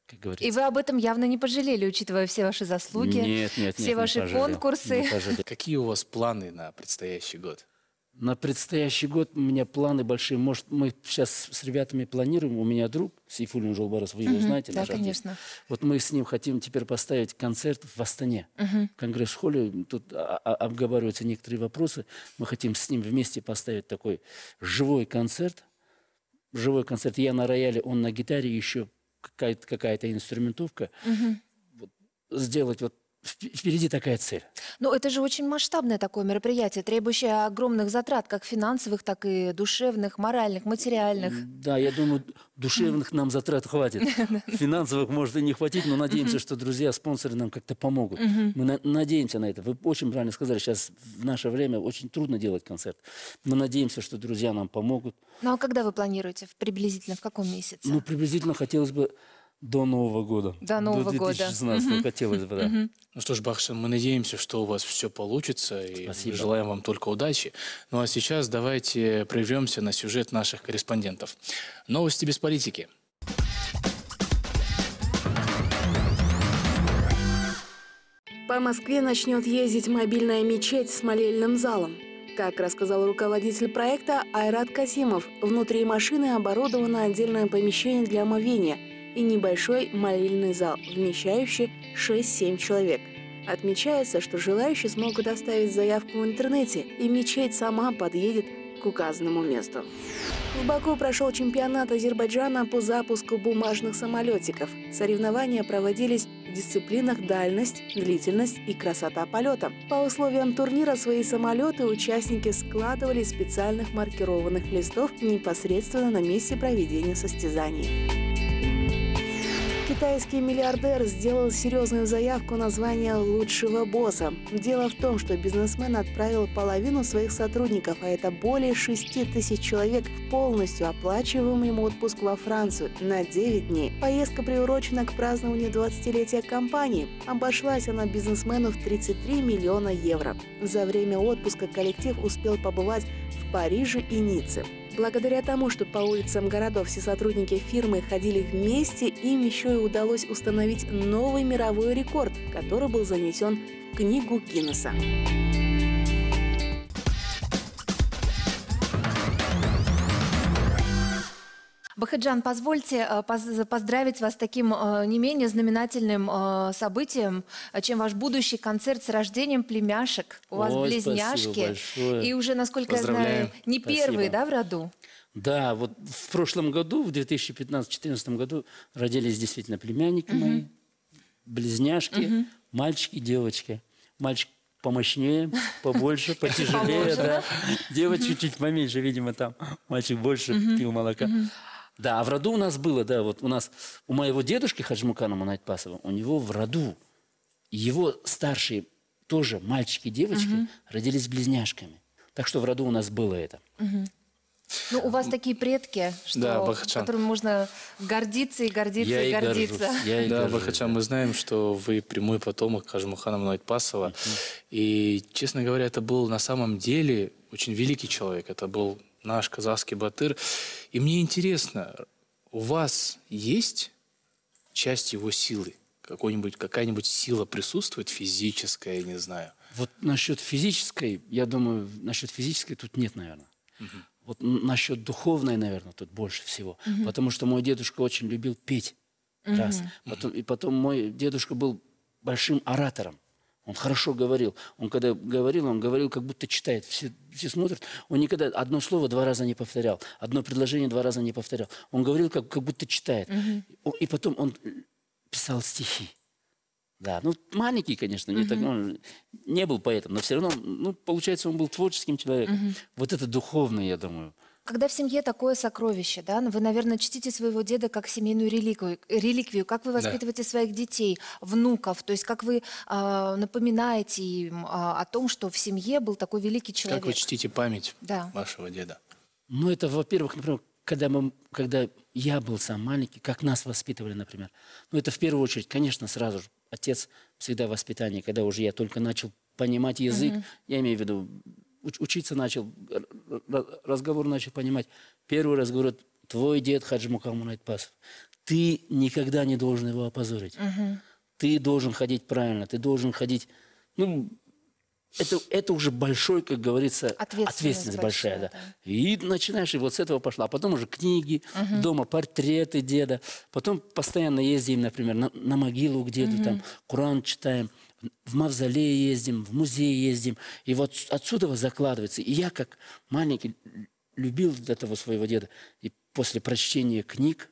как говорится. И вы об этом явно не пожалели, учитывая все ваши заслуги, Нет, нет, все нет, не ваши пожалел, конкурсы. не пожалел. Какие у вас планы на предстоящий год? На предстоящий год у меня планы большие. Может, мы сейчас с ребятами планируем. У меня друг Сейфулин Жолбарас, вы его знаете, да, наш артист. конечно. Вот мы с ним хотим теперь поставить концерт в Астане. В Конгресс-холле тут а- а- обговариваются некоторые вопросы. Мы хотим с ним вместе поставить такой живой концерт. Живой концерт. Я на рояле, он на гитаре, еще какая-то какая инструментовка. Мгм. Сделать вот впереди такая цель. Ну, это же очень масштабное такое мероприятие, требующее огромных затрат, как финансовых, так и душевных, моральных, материальных. Да, я думаю, душевных нам затрат хватит. Финансовых может и не хватить, но надеемся, что друзья, спонсоры нам как-то помогут. Мы на- надеемся на это. Вы очень правильно сказали, сейчас в наше время очень трудно делать концерт. Мы надеемся, что друзья нам помогут. Ну, а когда вы планируете? Приблизительно в каком месяце? Ну, приблизительно хотелось бы до Нового года. До Нового года. 2016 Мгм. хотелось бы, да. Ну что ж, Бахшин, мы надеемся, что у вас все получится, и желаем вам только удачи. Ну а сейчас давайте прервемся на сюжет наших корреспондентов. Новости без политики. По Москве начнет ездить мобильная мечеть с молельным залом. Как рассказал руководитель проекта Айрат Касимов, внутри машины оборудовано отдельное помещение для омовения и небольшой молильный зал, вмещающий 6-7 человек. Отмечается, что желающие смогут оставить заявку в интернете, и мечеть сама подъедет к указанному месту. В Баку прошел чемпионат Азербайджана по запуску бумажных самолетиков. Соревнования проводились в дисциплинах дальность, длительность и красота полета. По условиям турнира свои самолеты участники складывали из специальных маркированных листов непосредственно на месте проведения состязаний. Китайский миллиардер сделал серьезную заявку на звание лучшего босса. Дело в том, что бизнесмен отправил половину своих сотрудников, а это более 6 тысяч человек, в полностью оплачиваемый им отпуск во Францию на 9 дней. Поездка приурочена к празднованию 20-летия компании. Обошлась она бизнесмену в 33 миллиона евро. За время отпуска коллектив успел побывать в Париже и Ницце. Благодаря тому, что по улицам городов все сотрудники фирмы ходили вместе, им еще и удалось установить новый мировой рекорд, который был занесен в книгу Гиннесса. Бахаджан, позвольте э, поз- поздравить вас с таким э, не менее знаменательным э, событием, чем ваш будущий концерт с рождением племяшек. У вас Ой, близняшки. И уже, насколько я знаю, не Спасибо. первые, да, в роду? Да, вот в прошлом году, в 2015-2014 году родились действительно племянники Мгм. мои, близняшки, Мгм. мальчики, девочки. Мальчик помощнее, побольше, потяжелее, да. Девочка чуть поменьше, видимо, там. Мальчик больше пил молока. Да, а в роду у нас было, да, вот у нас, у моего дедушки Хаджмукана Манайтпасова, у него в роду его старшие тоже мальчики, девочки Мгм. родились близняшками. Так что в роду у нас было это. Мгм. Ну, у вас такие предки, что, Да, Бахачан. которыми можно гордиться и гордиться Я и и гордиться. горжусь. да, Бахачан, мы знаем, что вы прямой потомок Кажмухана Мнайтпасова. И, честно говоря, это был на самом деле очень великий человек. Это был наш казахский батыр. И мне интересно, у вас есть часть его силы? Какой-нибудь, какая-нибудь сила присутствует, физическая, я не знаю. Вот насчет физической, я думаю, насчет физической тут нет, наверное. Вот н- насчет духовной, наверное, тут больше всего. Мгм. Потому что мой дедушка очень любил петь. Раз. Потом, и потом мой дедушка был большим оратором. Он хорошо говорил. Он когда говорил, он говорил, как будто читает. Все, все смотрят. Он никогда одно слово два раза не повторял. Одно предложение два раза не повторял. Он говорил, как, как будто читает. О, И потом он писал стихи. Да, ну маленький, конечно, не, так, Мгм. он не был поэтом, но все равно, ну, получается, он был творческим человеком. Мгм. Вот это духовное, я думаю, Когда в семье такое сокровище, да, вы, наверное, чтите своего деда как семейную реликвию, реликвию. Как вы Да. воспитываете своих детей, внуков, то есть как вы а, напоминаете им а, о том, что в семье был такой великий человек. Как вы чтите память Да. вашего деда? Ну, это, во-первых, например, когда, мы, когда я был сам маленький, как нас воспитывали, например. Ну, это в первую очередь, конечно, сразу же отец всегда воспитание. Когда уже я только начал понимать язык, Мгм. я имею в виду, учиться начал, разговор начал понимать. Первый раз говорят, твой дед Хаджи Мукамун Айтпасов. Ты никогда не должен его опозорить. Ты должен ходить правильно, ты должен ходить... Ну, это, это уже большой, как говорится, Ответственность ответственность, большая. большая, да. И начинаешь, и вот с этого пошла. А потом уже книги, Мгм. дома портреты деда. Потом постоянно ездим, например, на, на могилу к деду, Мгм. там Куран читаем, в мавзолей ездим, в музей ездим. И вот отсюда закладывается. И я, как маленький, любил этого своего деда. И после прочтения книг,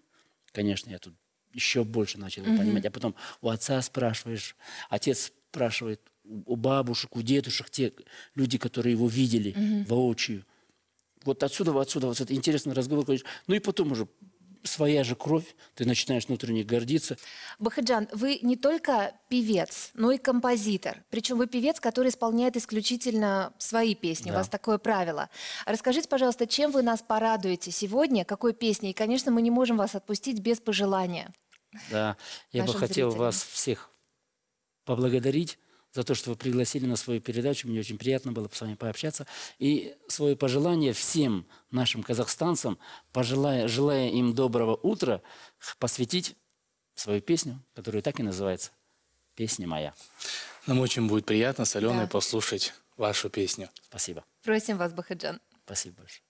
конечно, я тут еще больше начал Мгм. понимать. А потом у отца спрашиваешь, отец спрашивает у бабушек, у дедушек, те люди, которые его видели Мгм. воочию. Вот отсюда, отсюда, вот это интересный разговор. конечно. Ну и потом уже своя же кровь, ты начинаешь внутренне гордиться. Бахаджан, вы не только певец, но и композитор. Причем вы певец, который исполняет исключительно свои песни. У Да. вас такое правило. Расскажите, пожалуйста, чем вы нас порадуете сегодня, какой песней? И, конечно, мы не можем вас отпустить без пожелания. Да, я бы хотел зрителям. вас всех поблагодарить за то, что вы пригласили на свою передачу. Мне очень приятно было с вами пообщаться. И свое пожелание всем нашим казахстанцам, пожелая, желая им доброго утра, посвятить свою песню, которая так и называется «Песня моя». Нам очень будет приятно с Аленой Да. послушать вашу песню. Спасибо. Просим вас, Бахаджан. Спасибо большое.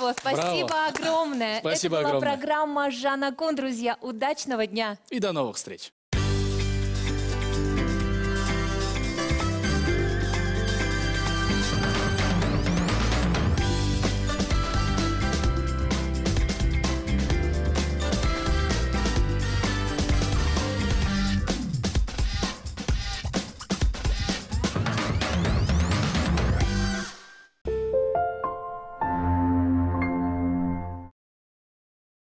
Браво, спасибо Браво. огромное. Спасибо Это была огромное. программа Жанна Кун, друзья. Удачного дня. И до новых встреч.